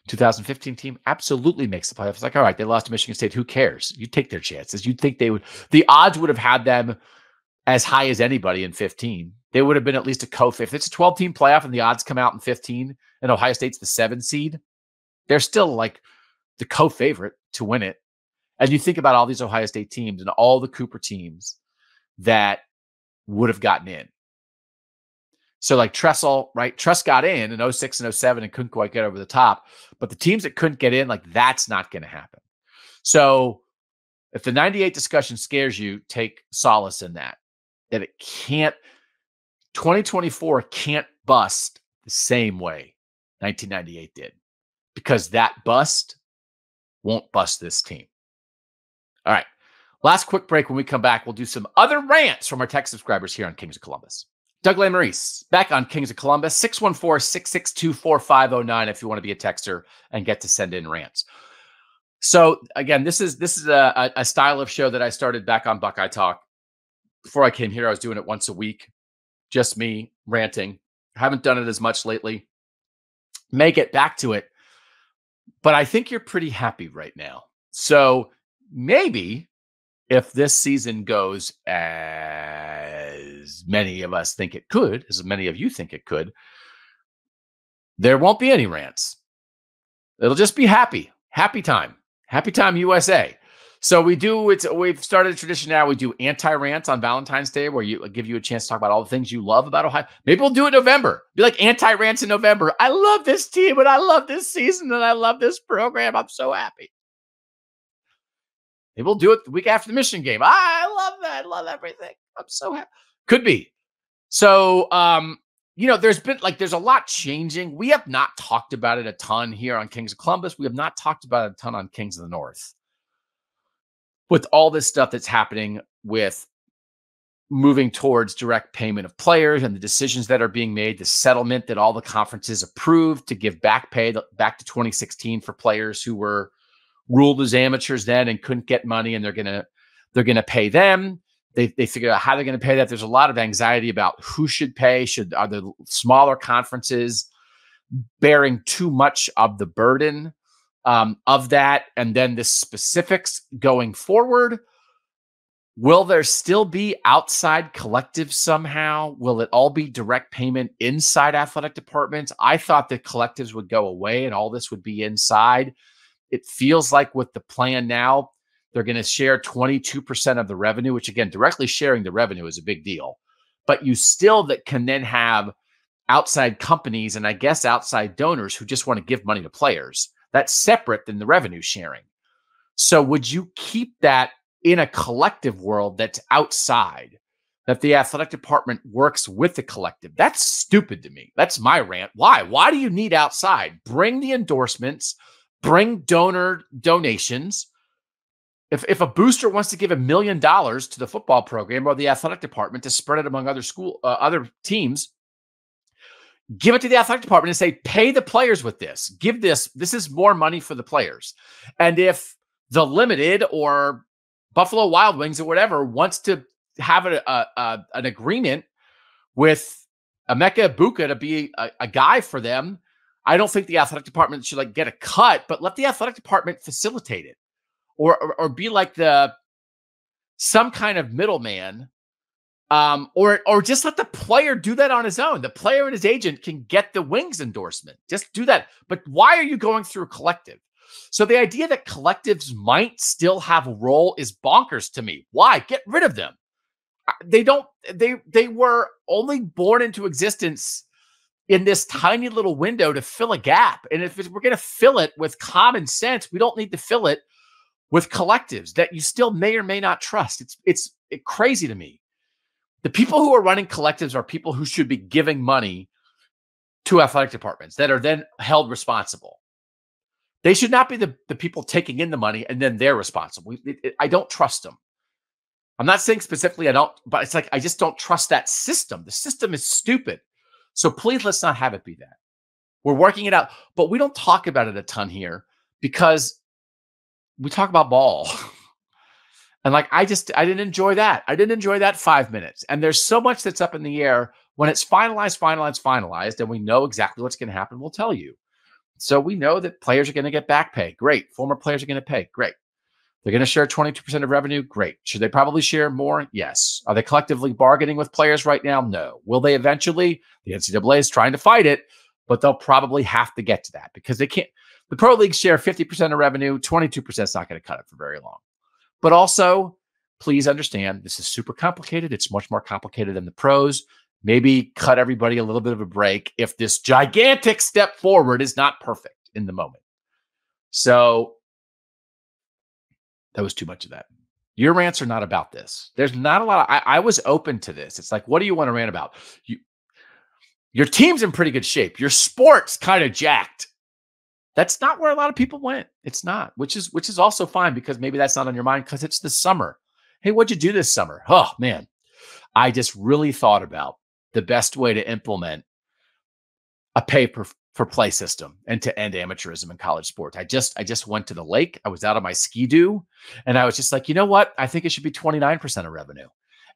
2015 team absolutely makes the playoffs. Like, all right, they lost to Michigan State. Who cares? You take their chances. You'd think they would, the odds would have had them as high as anybody in 15. They would have been at least a co fifth. It's a 12 team playoff and the odds come out in 15 and Ohio State's the seven seed. They're still like the co favorite to win it. And you think about all these Ohio State teams and all the Cooper teams that would have gotten in. So like Tressel, right? Tress got in in 06 and 07 and couldn't quite get over the top. But the teams that couldn't get in, like that's not going to happen. So if the 98 discussion scares you, take solace in that. That it can't 2024 can't bust the same way 1998 did. Because that bust won't bust this team. All right. Last quick break. When we come back, we'll do some other rants from our tech subscribers here on Kings of Columbus. Doug Lesmerises back on Kings of Columbus, 614 662 4509 if you want to be a texter and get to send in rants. So again, this is this is a, a style of show that I started back on Buckeye Talk. Before I came here, I was doing it once a week, just me ranting. I haven't done it as much lately. May get back to it, but I think you're pretty happy right now. So maybe if this season goes as many of us think it could, as many of you think it could, there won't be any rants. It'll just be happy, happy time. Happy Time USA. So we do it's we've started a tradition now. We do anti rants on Valentine's Day where you give you a chance to talk about all the things you love about Ohio. Maybe we'll do it November. Be like anti rants in November. I love this team and I love this season and I love this program. I'm so happy. Maybe we'll do it the week after the Michigan game. I love that. I love everything. I'm so happy. Could be. So um you know, there's been like there's a lot changing. We have not talked about it a ton here on Kings of Columbus. We have not talked about it a ton on Kings of the North. With all this stuff that's happening with moving towards direct payment of players and the decisions that are being made, the settlement that all the conferences approved to give back pay back to 2016 for players who were ruled as amateurs then and couldn't get money and they're going to they're going to pay them they, they figure out how they're going to pay that. There's a lot of anxiety about who should pay. Should are the smaller conferences bearing too much of the burden um, of that? And then the specifics going forward. Will there still be outside collectives somehow? Will it all be direct payment inside athletic departments? I thought the collectives would go away and all this would be inside. It feels like with the plan now, they're going to share 22% of the revenue, which again, directly sharing the revenue is a big deal. But you still that can then have outside companies and I guess outside donors who just want to give money to players. That's separate than the revenue sharing. So would you keep that in a collective world that's outside? That the athletic department works with the collective. That's stupid to me. That's my rant. Why? Why do you need outside? Bring the endorsements, bring donor donations, if, if a booster wants to give a million dollars to the football program or the athletic department to spread it among other school uh, other teams give it to the athletic department and say pay the players with this. Give this this is more money for the players. And if the limited or buffalo wild wings or whatever wants to have a, a, a an agreement with emeka egbuka to be a, a guy for them i don't think the athletic department should like get a cut but let the athletic department facilitate it or, or, or be like the some kind of middleman um, or or just let the player do that on his own. The player and his agent can get the wings endorsement. Just do that. But why are you going through a collective? So the idea that collectives might still have a role is bonkers to me. Why? Get rid of them. They don't. They they were only born into existence in this tiny little window to fill a gap. And if we're going to fill it with common sense, we don't need to fill it with collectives that you still may or may not trust. It's it's it crazy to me. The people who are running collectives are people who should be giving money to athletic departments that are then held responsible. They should not be the, the people taking in the money and then they're responsible. It, it, I don't trust them. I'm not saying specifically I don't, but it's like I just don't trust that system. The system is stupid. So please let's not have it be that. We're working it out, but we don't talk about it a ton here because we talk about ball. [LAUGHS] and like I just I didn't enjoy that. I didn't enjoy that 5 minutes. And there's so much that's up in the air when it's finalized, finalized, finalized and we know exactly what's going to happen, we'll tell you. So we know that players are going to get back pay. Great. Former players are going to pay. Great. They're going to share 22% of revenue. Great. Should they probably share more? Yes. Are they collectively bargaining with players right now? No. Will they eventually? The NCAA is trying to fight it, but they'll probably have to get to that because they can't. The pro leagues share 50% of revenue. 22% is not going to cut it for very long. But also, please understand this is super complicated. It's much more complicated than the pros. Maybe cut everybody a little bit of a break if this gigantic step forward is not perfect in the moment. So that was too much of that. Your rants are not about this. There's not a lot. Of, I, I was open to this. It's like, what do you want to rant about? You, your team's in pretty good shape. Your sport's kind of jacked. That's not where a lot of people went. It's not, which is which is also fine because maybe that's not on your mind because it's the summer. Hey, what'd you do this summer? Oh man, I just really thought about the best way to implement a pay per for play system and to end amateurism in college sports. I just I just went to the lake. I was out of my ski do, and I was just like, you know what? I think it should be 29% of revenue.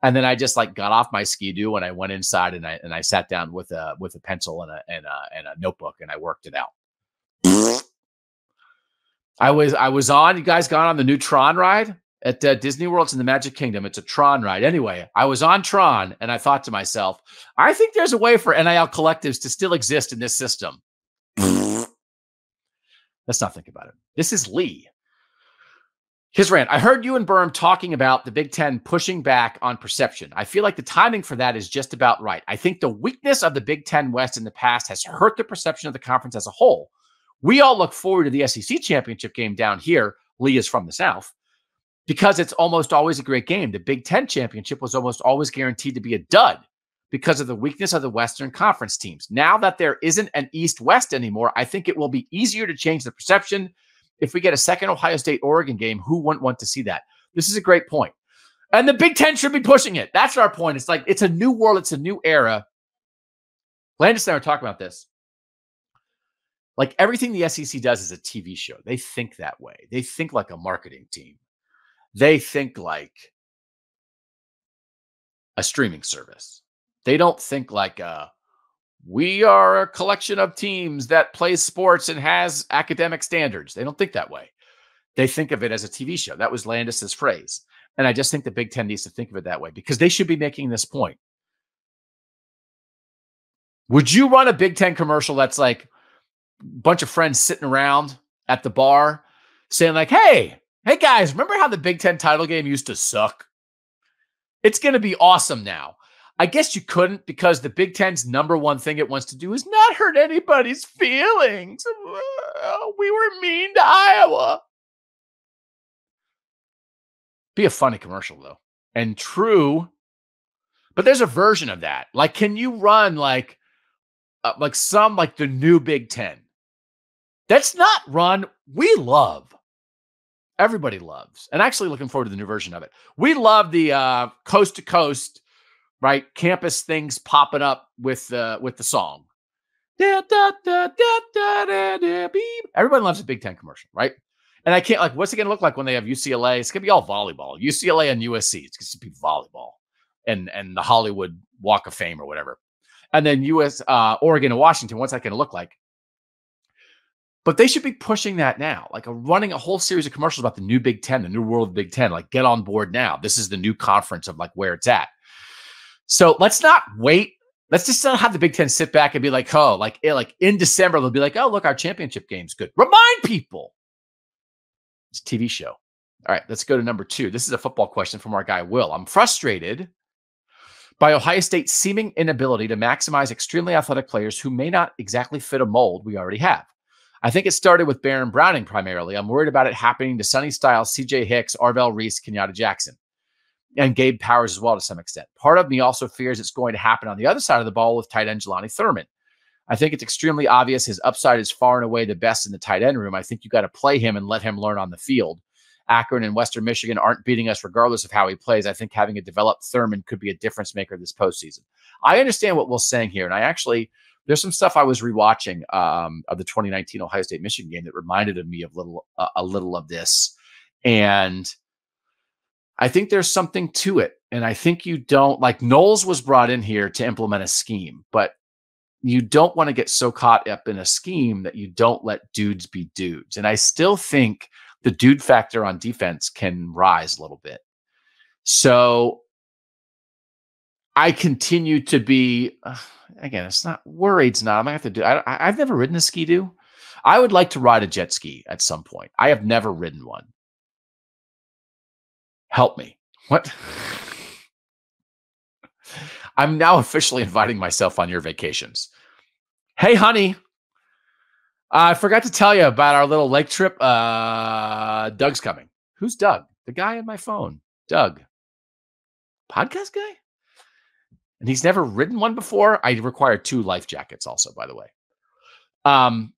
And then I just like got off my ski do and I went inside and I and I sat down with a with a pencil and a and a and a notebook and I worked it out. I was I was on. You guys got on the new Tron ride at uh, Disney World. It's in the Magic Kingdom. It's a Tron ride. Anyway, I was on Tron and I thought to myself, I think there's a way for NIL collectives to still exist in this system. Let's not think about it. This is Lee. His rant. I heard you and Berm talking about the Big Ten pushing back on perception. I feel like the timing for that is just about right. I think the weakness of the Big Ten West in the past has hurt the perception of the conference as a whole. We all look forward to the SEC championship game down here. Lee is from the South because it's almost always a great game. The Big Ten championship was almost always guaranteed to be a dud because of the weakness of the Western Conference teams. Now that there isn't an East West anymore, I think it will be easier to change the perception if we get a second Ohio State Oregon game, who wouldn't want to see that? This is a great point. And the Big Ten should be pushing it. That's our point. It's like it's a new world, it's a new era. Landis and I were talking about this. Like everything the SEC does is a TV show. They think that way. They think like a marketing team. They think like a streaming service. They don't think like a we are a collection of teams that plays sports and has academic standards. They don't think that way. They think of it as a TV show. That was Landis's phrase. And I just think the Big Ten needs to think of it that way because they should be making this point. Would you run a Big Ten commercial that's like bunch of friends sitting around at the bar saying, like, hey, hey guys, remember how the Big Ten title game used to suck? It's going to be awesome now. I guess you couldn't because the Big Ten's number one thing it wants to do is not hurt anybody's feelings. We were mean to Iowa. Be a funny commercial though, and true. But there's a version of that. Like, can you run like, uh, like some like the new Big Ten? That's not run. We love. Everybody loves, and actually looking forward to the new version of it. We love the uh, coast to coast right? Campus things popping up with the with the song. Everybody loves a Big Ten commercial, right? And I can't like, what's it going to look like when they have UCLA? It's going to be all volleyball. UCLA and USC. It's going to be volleyball, and and the Hollywood Walk of Fame or whatever. And then US, uh, Oregon and Washington. What's that going to look like? But they should be pushing that now, like a, running a whole series of commercials about the new Big Ten, the new world Big Ten. Like, get on board now. This is the new conference of like where it's at. So let's not wait. Let's just not have the Big Ten sit back and be like, oh, like, eh, like in December, they'll be like, oh, look, our championship game's good. Remind people. It's a TV show. All right, let's go to number two. This is a football question from our guy, Will. I'm frustrated by Ohio State's seeming inability to maximize extremely athletic players who may not exactly fit a mold we already have. I think it started with Baron Browning primarily. I'm worried about it happening to Sonny Styles, CJ Hicks, Arvell Reese, Kenyatta Jackson and Gabe Powers as well to some extent. Part of me also fears it's going to happen on the other side of the ball with tight end Jelani Thurman. I think it's extremely obvious his upside is far and away the best in the tight end room. I think you got to play him and let him learn on the field. Akron and Western Michigan aren't beating us regardless of how he plays. I think having a developed Thurman could be a difference maker this postseason. I understand what Will's saying here, and I actually there's some stuff I was rewatching um, of the 2019 Ohio State Michigan game that reminded of me of little uh, a little of this, and I think there's something to it. And I think you don't like Knowles was brought in here to implement a scheme, but you don't want to get so caught up in a scheme that you don't let dudes be dudes. And I still think the dude factor on defense can rise a little bit. So I continue to be, uh, again, it's not worried's not. I'm gonna have to do. I, I've never ridden a ski do. I would like to ride a jet ski at some point. I have never ridden one. Help me. What? [LAUGHS] I'm now officially inviting myself on your vacations. Hey, honey. I forgot to tell you about our little lake trip. Uh, Doug's coming. Who's Doug? The guy on my phone. Doug. Podcast guy? And he's never ridden one before. I require two life jackets, also, by the way. Um,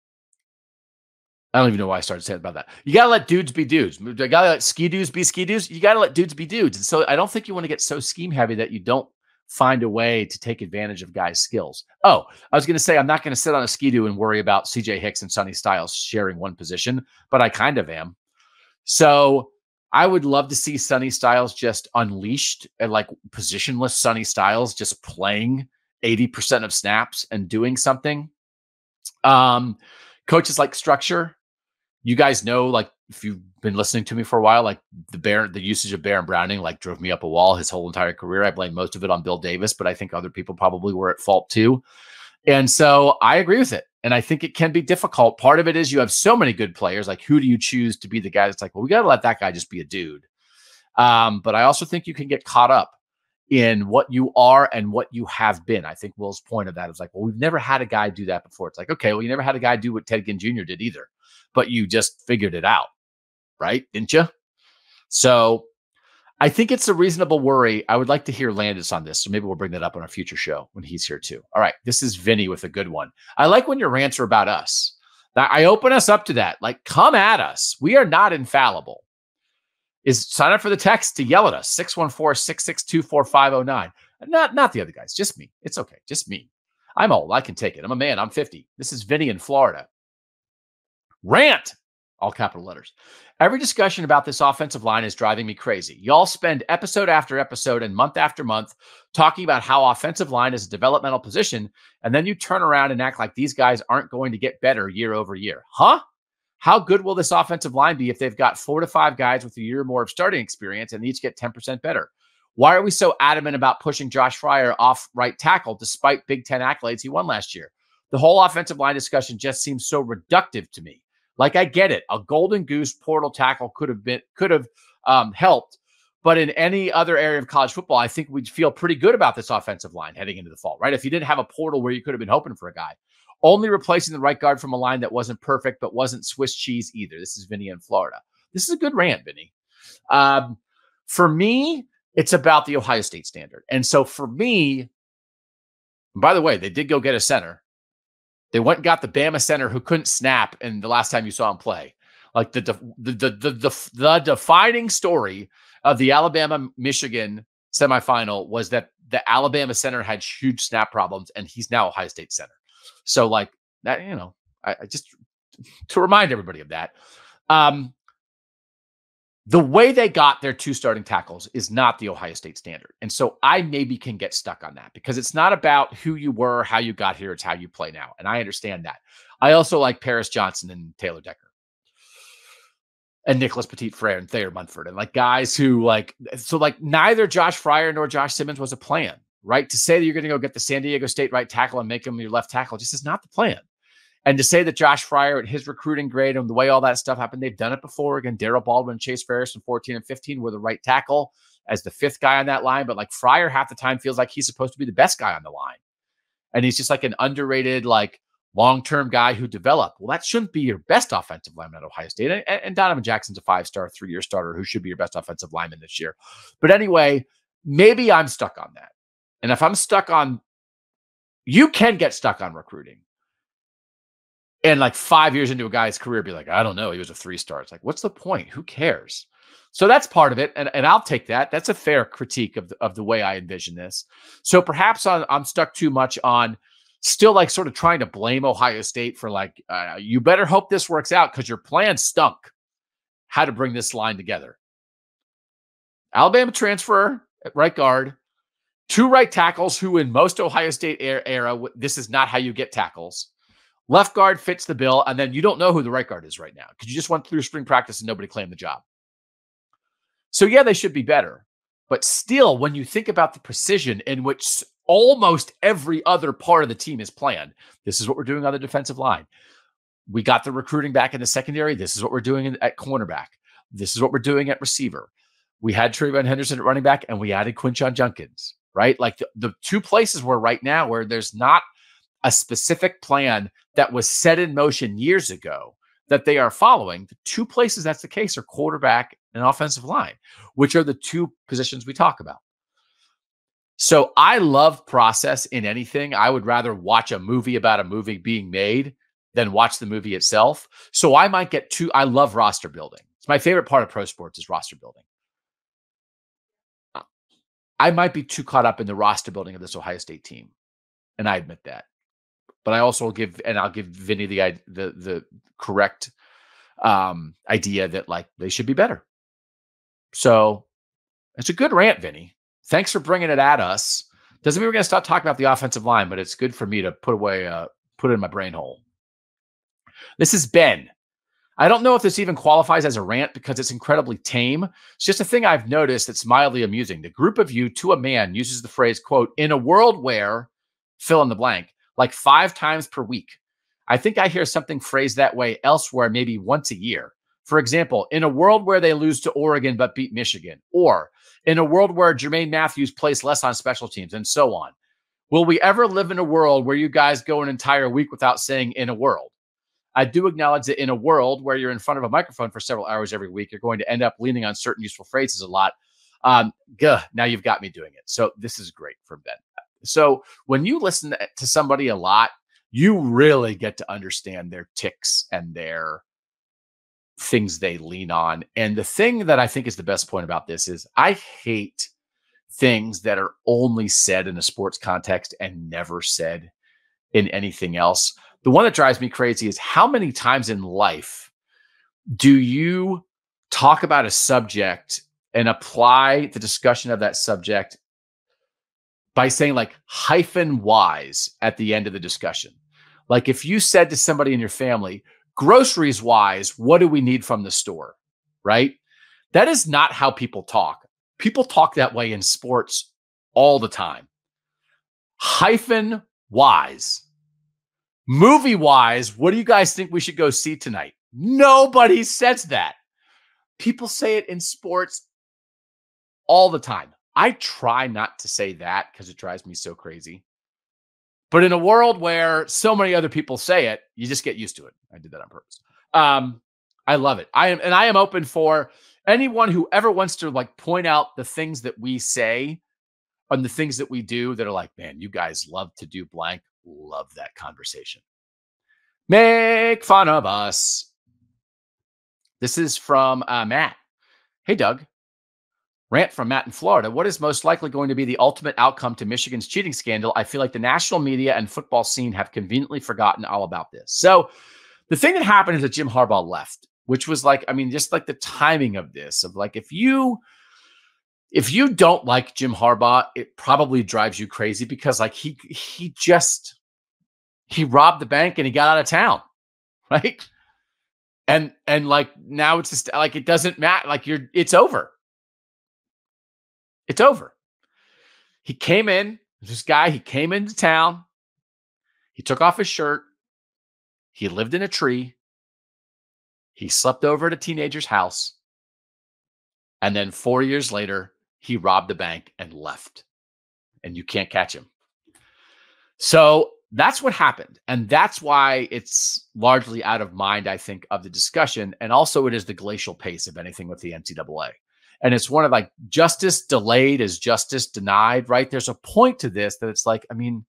I don't even know why I started saying about that. You gotta let dudes be dudes. You gotta let ski dudes be ski dudes. You gotta let dudes be dudes. And so I don't think you want to get so scheme heavy that you don't find a way to take advantage of guys' skills. Oh, I was going to say I'm not going to sit on a skidoo and worry about CJ Hicks and Sonny Styles sharing one position, but I kind of am. So I would love to see Sonny Styles just unleashed and like positionless Sonny Styles just playing 80% of snaps and doing something. Um, coaches like structure. You guys know, like if you've been listening to me for a while, like the Baron, the usage of Baron Browning, like drove me up a wall his whole entire career. I blame most of it on Bill Davis, but I think other people probably were at fault too. And so I agree with it. And I think it can be difficult. Part of it is you have so many good players. Like, who do you choose to be the guy that's like, well, we got to let that guy just be a dude. Um, but I also think you can get caught up in what you are and what you have been. I think Will's point of that is like, well, we've never had a guy do that before. It's like, okay, well, you never had a guy do what Ted Ginn Jr. did either, but you just figured it out, right? Didn't you? So I think it's a reasonable worry. I would like to hear Landis on this. So maybe we'll bring that up on a future show when he's here too. All right. This is Vinny with a good one. I like when your rants are about us. I open us up to that. Like, come at us. We are not infallible is sign up for the text to yell at us 614-662-4509 not not the other guys just me it's okay just me i'm old i can take it i'm a man i'm 50 this is vinny in florida rant all capital letters every discussion about this offensive line is driving me crazy y'all spend episode after episode and month after month talking about how offensive line is a developmental position and then you turn around and act like these guys aren't going to get better year over year huh how good will this offensive line be if they've got four to five guys with a year or more of starting experience and each get 10% better? Why are we so adamant about pushing Josh Fryer off right tackle despite Big Ten accolades he won last year? The whole offensive line discussion just seems so reductive to me. Like I get it, a golden goose portal tackle could have been could have um, helped, but in any other area of college football, I think we'd feel pretty good about this offensive line heading into the fall, right? If you didn't have a portal where you could have been hoping for a guy, only replacing the right guard from a line that wasn't perfect, but wasn't Swiss cheese either. This is Vinny in Florida. This is a good rant, Vinny. Um, for me, it's about the Ohio State standard. And so for me, by the way, they did go get a center. They went and got the Bama center who couldn't snap and the last time you saw him play. Like the the the the, the, the defining story of the Alabama Michigan semifinal was that the Alabama center had huge snap problems and he's now Ohio State center. So like that, you know, I, I just to remind everybody of that. Um, the way they got their two starting tackles is not the Ohio State standard. And so I maybe can get stuck on that because it's not about who you were, how you got here, it's how you play now. And I understand that. I also like Paris Johnson and Taylor Decker and Nicholas Petit Frere and Thayer Munford and like guys who like, so like neither Josh Fryer nor Josh Simmons was a plan right? To say that you're going to go get the San Diego State right tackle and make him your left tackle just is not the plan. And to say that Josh Fryer at his recruiting grade and the way all that stuff happened, they've done it before. Again, Darryl Baldwin, Chase Farris in 14 and 15 were the right tackle as the fifth guy on that line. But like Fryer half the time feels like he's supposed to be the best guy on the line. And he's just like an underrated, like long-term guy who developed. Well, that shouldn't be your best offensive lineman at Ohio State. And, and Donovan Jackson's a five-star, three-year starter who should be your best offensive lineman this year. But anyway, maybe I'm stuck on that. And if I'm stuck on, you can get stuck on recruiting. And like five years into a guy's career, be like, I don't know, he was a three star. It's like, what's the point? Who cares? So that's part of it, and, and I'll take that. That's a fair critique of the, of the way I envision this. So perhaps I'm, I'm stuck too much on still like sort of trying to blame Ohio State for like, uh, you better hope this works out because your plan stunk. How to bring this line together? Alabama transfer at right guard, Two right tackles who, in most Ohio State era, this is not how you get tackles. Left guard fits the bill, and then you don't know who the right guard is right now because you just went through spring practice and nobody claimed the job. So, yeah, they should be better. But still, when you think about the precision in which almost every other part of the team is planned, this is what we're doing on the defensive line. We got the recruiting back in the secondary. This is what we're doing at cornerback. This is what we're doing at receiver. We had TreVeyon Henderson at running back, and we added Quinshon Judkins right? Like the, the two places where right now where there's not a specific plan that was set in motion years ago that they are following. The two places that's the case are quarterback and offensive line, which are the two positions we talk about. So I love process in anything. I would rather watch a movie about a movie being made than watch the movie itself. So I might get too, I love roster building. It's my favorite part of pro sports is roster building. I might be too caught up in the roster building of this Ohio State team, and I admit that. But I also give, and I'll give Vinny the the the correct um, idea that like they should be better. So it's a good rant, Vinny. Thanks for bringing it at us. Doesn't mean we're going to stop talking about the offensive line, but it's good for me to put away, uh, put it in my brain hole. This is Ben. I don't know if this even qualifies as a rant because it's incredibly tame. It's just a thing I've noticed that's mildly amusing. The group of you to a man uses the phrase, quote, in a world where, fill in the blank, like five times per week. I think I hear something phrased that way elsewhere, maybe once a year. For example, in a world where they lose to Oregon but beat Michigan, or in a world where Jermaine Mathews plays less on special teams, and so on. Will we ever live in a world where you guys go an entire week without saying in a world? I do acknowledge that in a world where you're in front of a microphone for several hours every week, you're going to end up leaning on certain useful phrases a lot. Um, guh, now you've got me doing it. So this is great from Ben. So when you listen to somebody a lot, you really get to understand their ticks and their things they lean on. And the thing that I think is the best point about this is I hate things that are only said in a sports context and never said in anything else. The one that drives me crazy is how many times in life do you talk about a subject and apply the discussion of that subject by saying like hyphen wise at the end of the discussion? Like if you said to somebody in your family, groceries wise, what do we need from the store? Right? That is not how people talk. People talk that way in sports all the time. Hyphen wise. Movie wise, what do you guys think we should go see tonight? Nobody says that. People say it in sports all the time. I try not to say that because it drives me so crazy. But in a world where so many other people say it, you just get used to it. I did that on purpose. Um, I love it. I am, and I am open for anyone who ever wants to like point out the things that we say and the things that we do that are like, man, you guys love to do blank. Love that conversation. Make fun of us. This is from uh, Matt. Hey, Doug. Rant from Matt in Florida. What is most likely going to be the ultimate outcome to Michigan's cheating scandal? I feel like the national media and football scene have conveniently forgotten all about this. So, the thing that happened is that Jim Harbaugh left, which was like, I mean, just like the timing of this, of like, if you if you don't like Jim Harbaugh, it probably drives you crazy because like he he just he robbed the bank and he got out of town, [LAUGHS] right? And and like now it's just like it doesn't matter. Like you're it's over. It's over. He came in, this guy, he came into town. He took off his shirt. He lived in a tree. He slept over at a teenager's house. And then four years later, he robbed the bank and left. And you can't catch him. So that's what happened. And that's why it's largely out of mind, I think, of the discussion. And also, it is the glacial pace of anything with the NCAA and it's one of like justice delayed is justice denied right? There's a point to this that it's like i mean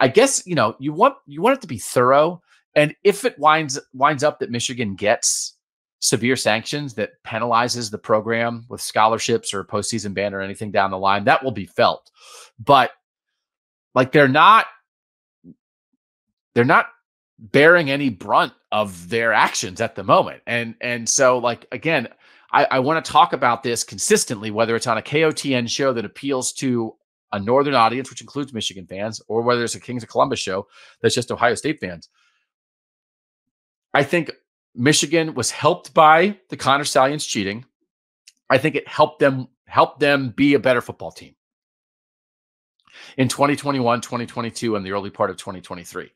i guess you know you want you want it to be thorough. And if it winds winds up that michigan gets severe sanctions that penalizes the program with scholarships or postseason ban or anything down the line that will be felt. But like they're not they're not bearing any brunt of their actions at the moment. And and so like again I, I want to talk about this consistently, whether it's on a KOTN show that appeals to a northern audience, which includes Michigan fans, or whether it's a Kings of Columbus show that's just Ohio State fans. I think Michigan was helped by the Connor Stalions cheating. I think it helped them help them be a better football team in 2021, 2022, and the early part of 2023.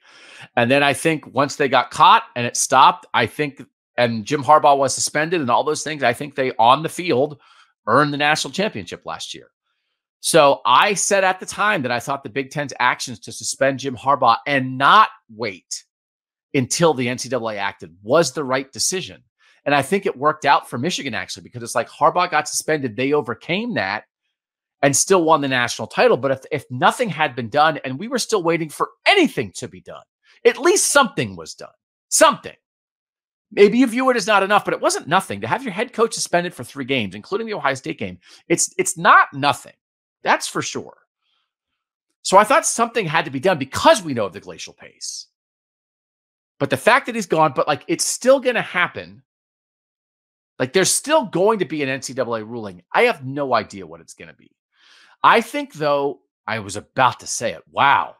And then I think once they got caught and it stopped, I think and Jim Harbaugh was suspended and all those things, I think they on the field earned the national championship last year. So I said at the time that I thought the Big Ten's actions to suspend Jim Harbaugh and not wait until the NCAA acted was the right decision. And I think it worked out for Michigan actually because it's like Harbaugh got suspended, they overcame that and still won the national title. But if, if nothing had been done and we were still waiting for anything to be done, at least something was done. Something. Maybe you view it as not enough, but it wasn't nothing to have your head coach suspended for three games, including the Ohio State game. It's it's not nothing, That's for sure. So I thought something had to be done because we know of the glacial pace. But the fact that he's gone, but like it's still going to happen. Like there's still going to be an NCAA ruling. I have no idea what it's going to be. I think, though, I was about to say it. Wow.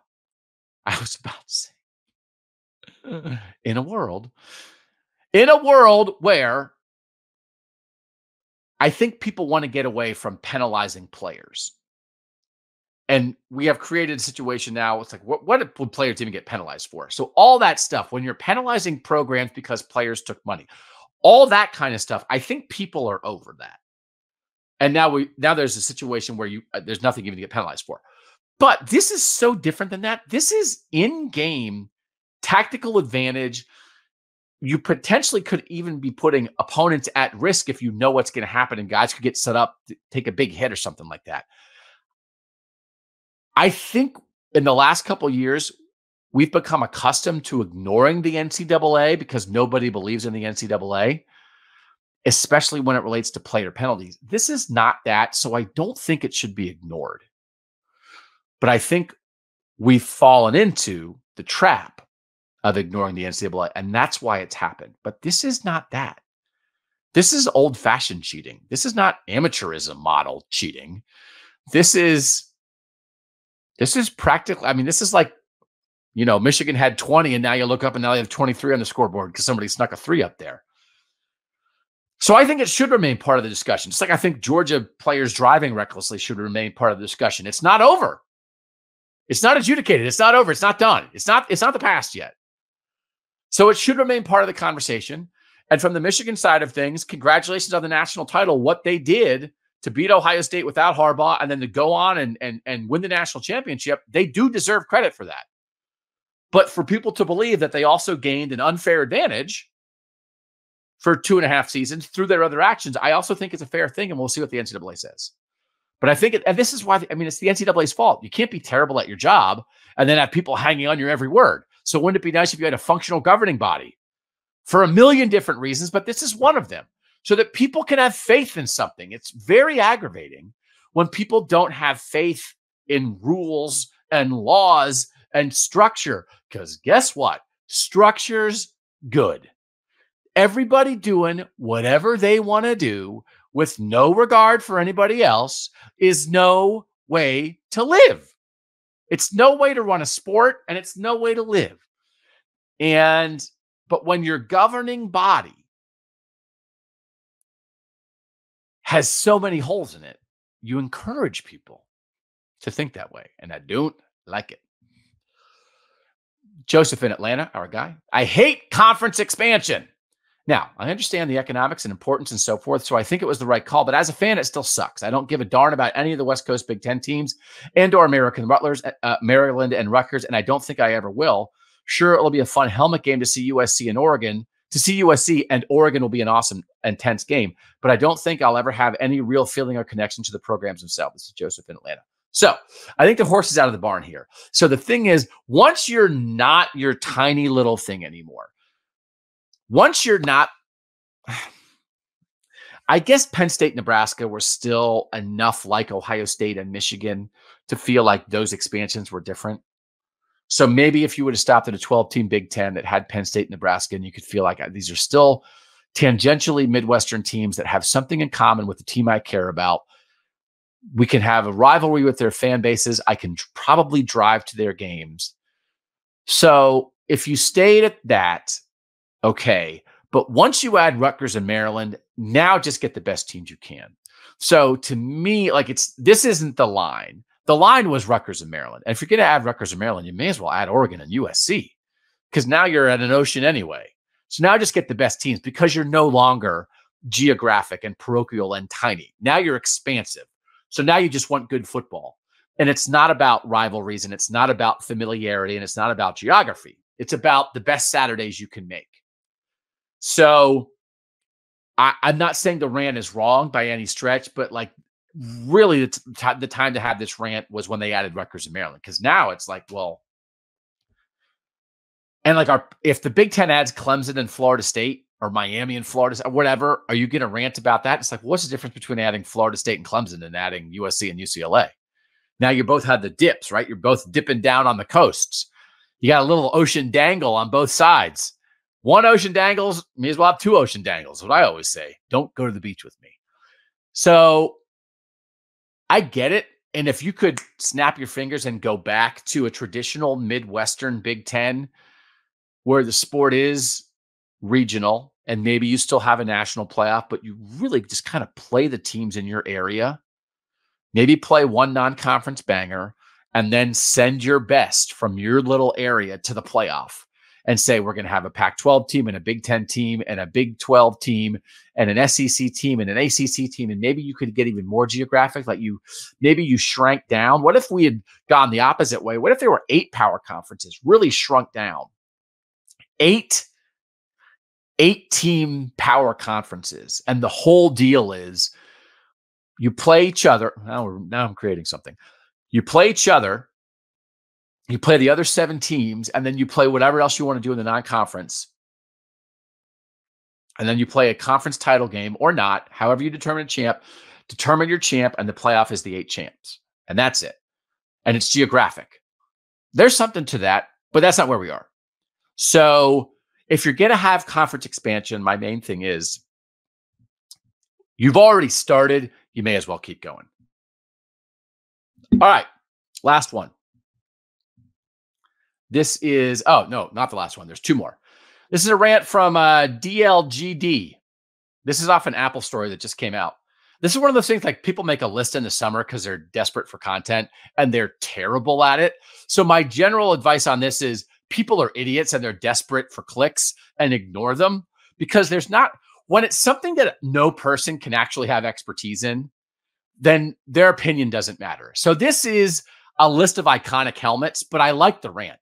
I was about to say, [LAUGHS] in a world, in a world where I think people want to get away from penalizing players. And we have created a situation now. It's like, what, what would players even get penalized for? So, all that stuff, when you're penalizing programs because players took money, all that kind of stuff, I think people are over that. And now we now there's a situation where you uh, there's nothing even to get penalized for. But this is so different than that. This is in-game tactical advantage. You potentially could even be putting opponents at risk if you know what's going to happen and guys could get set up to take a big hit or something like that. I think in the last couple years, we've become accustomed to ignoring the NCAA because nobody believes in the NCAA, especially when it relates to player penalties. This is not that. So I don't think it should be ignored. But I think we've fallen into the trap of ignoring the NCAA, and that's why it's happened. But this is not that. This is old fashioned cheating. This is not amateurism model cheating. This is this is practically, I mean, this is like, you know, Michigan had 20 and now you look up and now they have 23 on the scoreboard because somebody snuck a three up there. So I think it should remain part of the discussion. It's like I think Georgia players driving recklessly should remain part of the discussion. It's not over. It's not adjudicated. It's not over. It's not done. It's not, it's not the past yet. So it should remain part of the conversation. And from the Michigan side of things, congratulations on the national title. What they did to beat Ohio State without Harbaugh and then to go on and and and win the national championship, they do deserve credit for that. But for people to believe that they also gained an unfair advantage for two and a half seasons through their other actions, I also think it's a fair thing, and we'll see what the NCAA says. But I think, it, and this is why I mean, it's the NCAA's fault. You can't be terrible at your job and then have people hanging on your every word. So wouldn't it be nice if you had a functional governing body for a million different reasons? But this is one of them so that people can have faith in something. It's very aggravating when people don't have faith in rules and laws and structure. Because guess what? Structure's good. Everybody doing whatever they want to do with no regard for anybody else is no way to live. It's no way to run a sport and it's no way to live. And, but when your governing body has so many holes in it, you encourage people to think that way. And I don't like it. Joseph in Atlanta, our guy. I hate conference expansion. Now, I understand the economics and importance and so forth, so I think it was the right call. But as a fan, it still sucks. I don't give a darn about any of the West Coast Big Ten teams and/or American Rutgers, uh, Maryland, and Rutgers, and I don't think I ever will. Sure, it'll be a fun helmet game to see USC and Oregon, to see USC and Oregon will be an awesome, intense game. But I don't think I'll ever have any real feeling or connection to the programs themselves. This is Joseph in Atlanta. So I think the horse is out of the barn here. So the thing is, once you're not your tiny little thing anymore, once you're not, I guess Penn State, Nebraska were still enough like Ohio State and Michigan to feel like those expansions were different. So maybe if you would have stopped at a 12 team Big Ten that had Penn State, Nebraska, and you could feel like uh, these are still tangentially Midwestern teams that have something in common with the team I care about. We can have a rivalry with their fan bases. I can probably drive to their games. So if you stayed at that, okay. But once you add Rutgers and Maryland, now just get the best teams you can. So to me, like it's this isn't the line. The line was Rutgers and Maryland. And if you're going to add Rutgers and Maryland, you may as well add Oregon and USC because now you're at an ocean anyway. So now just get the best teams because you're no longer geographic and parochial and tiny. Now you're expansive. So now you just want good football. And it's not about rivalries and it's not about familiarity and it's not about geography. It's about the best Saturdays you can make. So I, am not saying the rant is wrong by any stretch, but like really the, t- the time to have this rant was when they added Rutgers and Maryland. Because now it's like, well, and like our if the Big Ten adds Clemson and Florida State or Miami and Florida or whatever, are you to rant about that? It's like, what's the difference between adding Florida State and Clemson and adding USC and UCLA? Now you both had the dips, right? You're both dipping down on the coasts. You got a little ocean dangle on both sides. One ocean dangles, may as well have two ocean dangles. What I always say don't go to the beach with me. So I get it. And if you could snap your fingers and go back to a traditional Midwestern Big Ten where the sport is regional and maybe you still have a national playoff, but you really just kind of play the teams in your area, maybe play one non conference banger and then send your best from your little area to the playoff and say we're going to have a Pac 12 team and a Big 10 team and a Big 12 team and an SEC team and an ACC team. And maybe you could get even more geographic, like you maybe you shrank down. What if we had gone the opposite way? What if there were eight power conferences, really shrunk down? Eight eight team power conferences and the whole deal is you play each other now, now i'm creating something you play each other you play the other seven teams, and then you play whatever else you want to do in the non conference. And then you play a conference title game or not, however you determine a champ, determine your champ, and the playoff is the eight champs. And that's it. And it's geographic. There's something to that, but that's not where we are. So if you're going to have conference expansion, my main thing is you've already started, you may as well keep going. All right, last one. This is, oh, no, not the last one. There's two more. This is a rant from uh, DLGD. This is off an Apple story that just came out. This is one of those things like people make a list in the summer because they're desperate for content and they're terrible at it. So, my general advice on this is people are idiots and they're desperate for clicks and ignore them because there's not, when it's something that no person can actually have expertise in, then their opinion doesn't matter. So, this is a list of iconic helmets, but I like the rant.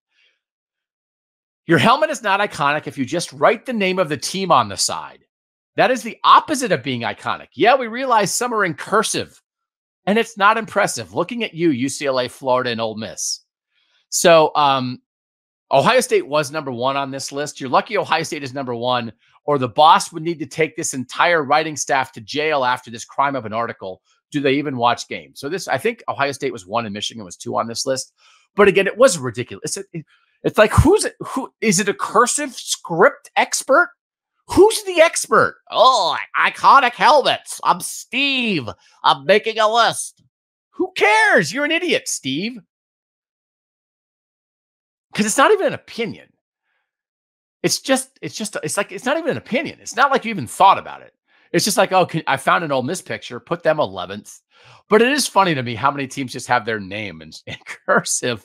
Your helmet is not iconic if you just write the name of the team on the side. That is the opposite of being iconic. Yeah, we realize some are in cursive, and it's not impressive. Looking at you, UCLA, Florida, and Ole Miss. So, um, Ohio State was number one on this list. You're lucky Ohio State is number one, or the boss would need to take this entire writing staff to jail after this crime of an article. Do they even watch games? So this, I think Ohio State was one and Michigan was two on this list. But again, it was ridiculous. It, it's like who's? Who is it? A cursive script expert? Who's the expert? Oh, iconic helmets. I'm Steve. I'm making a list. Who cares? You're an idiot, Steve. Because it's not even an opinion. It's just, it's just, it's like, it's not even an opinion. It's not like you even thought about it. It's just like, oh, I found an Ole Miss picture, put them 11th. But it is funny to me how many teams just have their name in, in [LAUGHS] cursive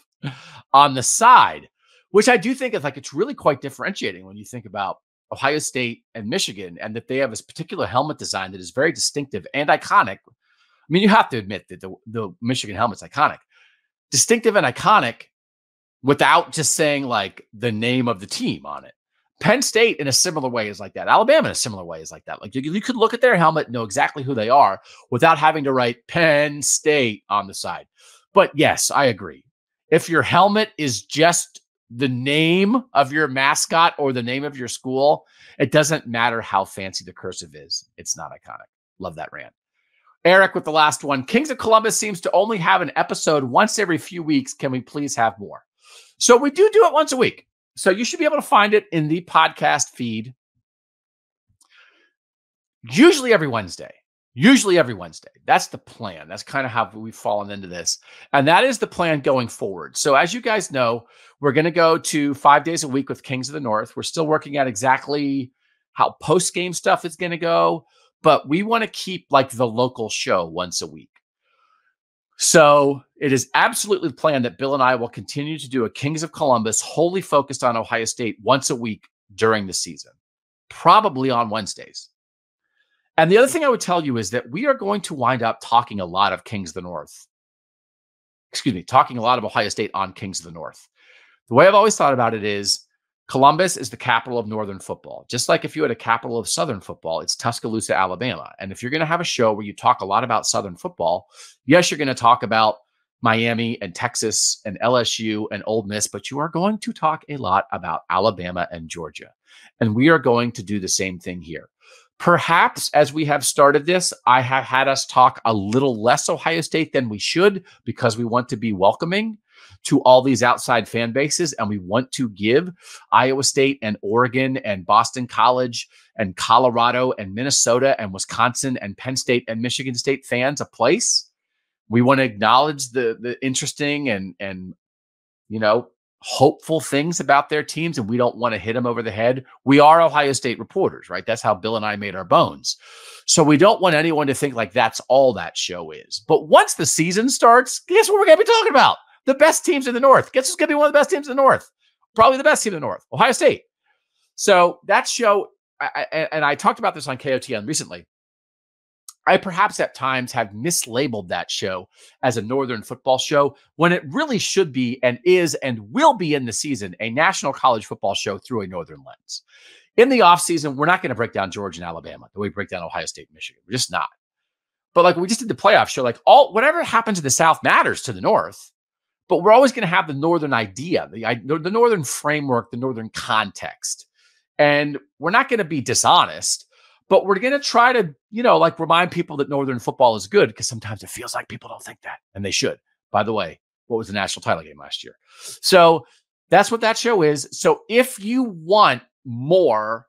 on the side which I do think is like it's really quite differentiating when you think about Ohio State and Michigan, and that they have this particular helmet design that is very distinctive and iconic. I mean, you have to admit that the, the Michigan helmet's iconic, distinctive and iconic without just saying like the name of the team on it. Penn State in a similar way is like that. Alabama in a similar way is like that. Like you, you could look at their helmet, know exactly who they are without having to write Penn State on the side. But yes, I agree. If your helmet is just the name of your mascot or the name of your school, it doesn't matter how fancy the cursive is. It's not iconic. Love that rant. Eric with the last one. Kings of Columbus seems to only have an episode once every few weeks. Can we please have more? So we do do it once a week. So you should be able to find it in the podcast feed, usually every Wednesday usually every Wednesday. That's the plan. That's kind of how we've fallen into this. And that is the plan going forward. So, as you guys know, we're going to go to five days a week with Kings of the North. We're still working out exactly how post game stuff is going to go, but we want to keep like the local show once a week. So, it is absolutely planned that Bill and I will continue to do a Kings of Columbus wholly focused on Ohio State once a week during the season, probably on Wednesdays. And the other thing I would tell you is that we are going to wind up talking a lot of Kings of the North. Excuse me, talking a lot of Ohio State on Kings of the North. The way I've always thought about it is Columbus is the capital of Northern football. Just like if you had a capital of Southern football, it's Tuscaloosa, Alabama. And if you're going to have a show where you talk a lot about Southern football, yes, you're going to talk about Miami and Texas and LSU and Ole Miss, but you are going to talk a lot about Alabama and Georgia. And we are going to do the same thing here. Perhaps as we have started this, I have had us talk a little less Ohio State than we should because we want to be welcoming to all these outside fan bases and we want to give Iowa State and Oregon and Boston College and Colorado and Minnesota and Wisconsin and Penn State and Michigan State fans a place. We want to acknowledge the the interesting and and you know hopeful things about their teams and we don't want to hit them over the head. We are Ohio State reporters, right? That's how Bill and I made our bones. So we don't want anyone to think like that's all that show is. But once the season starts, guess what we're going to be talking about? The best teams in the North. Guess who's going to be one of the best teams in the North? Probably the best team in the North, Ohio State. So that show, I, I, and I talked about this on KOTN recently. I perhaps at times have mislabeled that show as a Northern football show when it really should be and is and will be in the season a national college football show through a Northern lens. In the offseason, we're not going to break down Georgia and Alabama the way we break down Ohio State and Michigan. We're just not. But like we just did the playoff show, like all whatever happens in the South matters to the North. But we're always going to have the Northern idea, the, the Northern framework, the Northern context. And we're not going to be dishonest but we're going to try to, you know, like remind people that Northern football is good because sometimes it feels like people don't think that, and they should. By the way, what was the national title game last year? So that's what that show is. So if you want more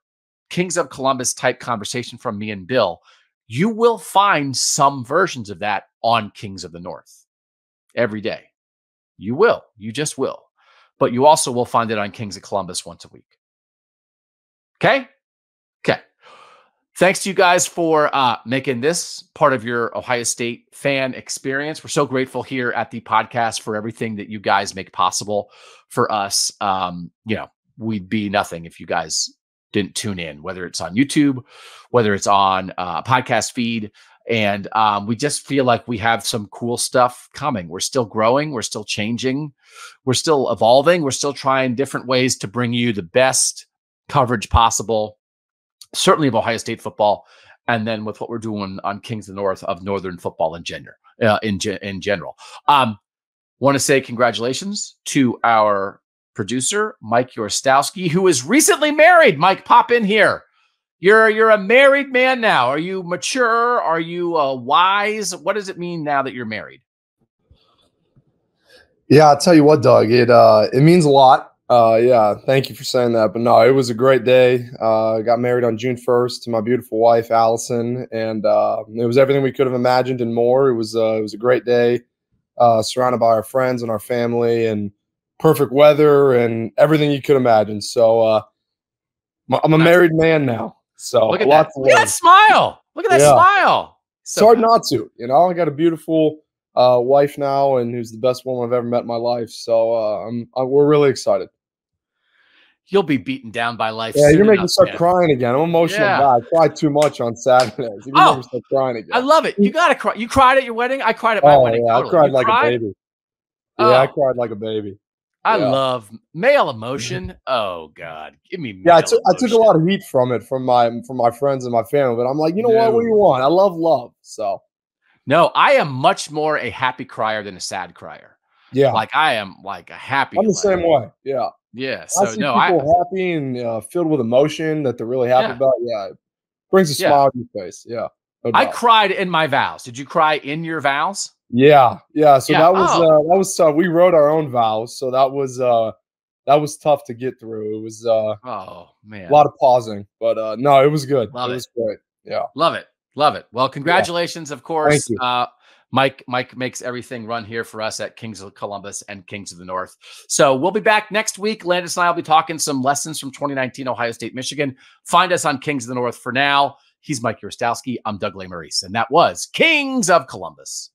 Kings of Columbus type conversation from me and Bill, you will find some versions of that on Kings of the North every day. You will. You just will. But you also will find it on Kings of Columbus once a week. Okay? Thanks to you guys for uh, making this part of your Ohio State fan experience. We're so grateful here at the podcast for everything that you guys make possible for us. Um, you know, we'd be nothing if you guys didn't tune in, whether it's on YouTube, whether it's on uh, podcast feed. And um, we just feel like we have some cool stuff coming. We're still growing, we're still changing, we're still evolving, we're still trying different ways to bring you the best coverage possible certainly of Ohio State football, and then with what we're doing on Kings of the North of Northern football in general. Uh, in in general, um, want to say congratulations to our producer Mike Yorstowski, who is recently married. Mike, pop in here. You're you're a married man now. Are you mature? Are you uh, wise? What does it mean now that you're married? Yeah, I'll tell you what, Doug. It uh, it means a lot. Uh, yeah, thank you for saying that. But no, it was a great day. Uh, got married on June 1st to my beautiful wife, Allison, and uh, it was everything we could have imagined and more. It was uh, it was a great day, uh, surrounded by our friends and our family, and perfect weather and everything you could imagine. So uh, I'm a married man now. So look at that. Look at that smile. Look at that yeah. smile. So it's hard not to. You know, I got a beautiful uh, wife now, and who's the best woman I've ever met in my life. So uh, I'm, I'm, we're really excited you'll be beaten down by life. Yeah, you're making me start crying again. I'm emotional yeah. guy. I cried too much on Saturdays. You oh, start crying again. I love it. You gotta cry. You cried at your wedding. I cried at my oh, wedding. Yeah, totally. I cried you like cried? a baby. Yeah, I oh. cried like a baby. I yeah. love male emotion. [LAUGHS] Oh God, give me. yeah, I took, I took a lot of heat from it from my from my friends and my family, but I'm like, you know no. what? What do you want? I love love. So. No, I am much more a happy crier than a sad crier. Yeah, like I am like a happy. I'm the same way. Yeah. Yeah. So I see no, people I, happy and uh, filled with emotion that they're really happy yeah. about. Yeah, it brings a yeah. smile to your face. Yeah. No I cried in my vows. Did you cry in your vows? Yeah, yeah. So yeah. that was oh. uh, that was uh, we wrote our own vows, so that was uh that was tough to get through. It was uh oh man, a lot of pausing, but uh no, it was good. Love it, it. was great. Yeah, love it, love it. Well, congratulations, of course. Uh, Mike Mike makes everything run here for us at Kings of Columbus and Kings of the North. So we'll be back next week. Landis and I will be talking some lessons from 2019 Ohio State, Michigan. Find us on Kings of the North for now. He's Mike Yorstowski. I'm Doug Lesmerises, and that was Kings of Columbus.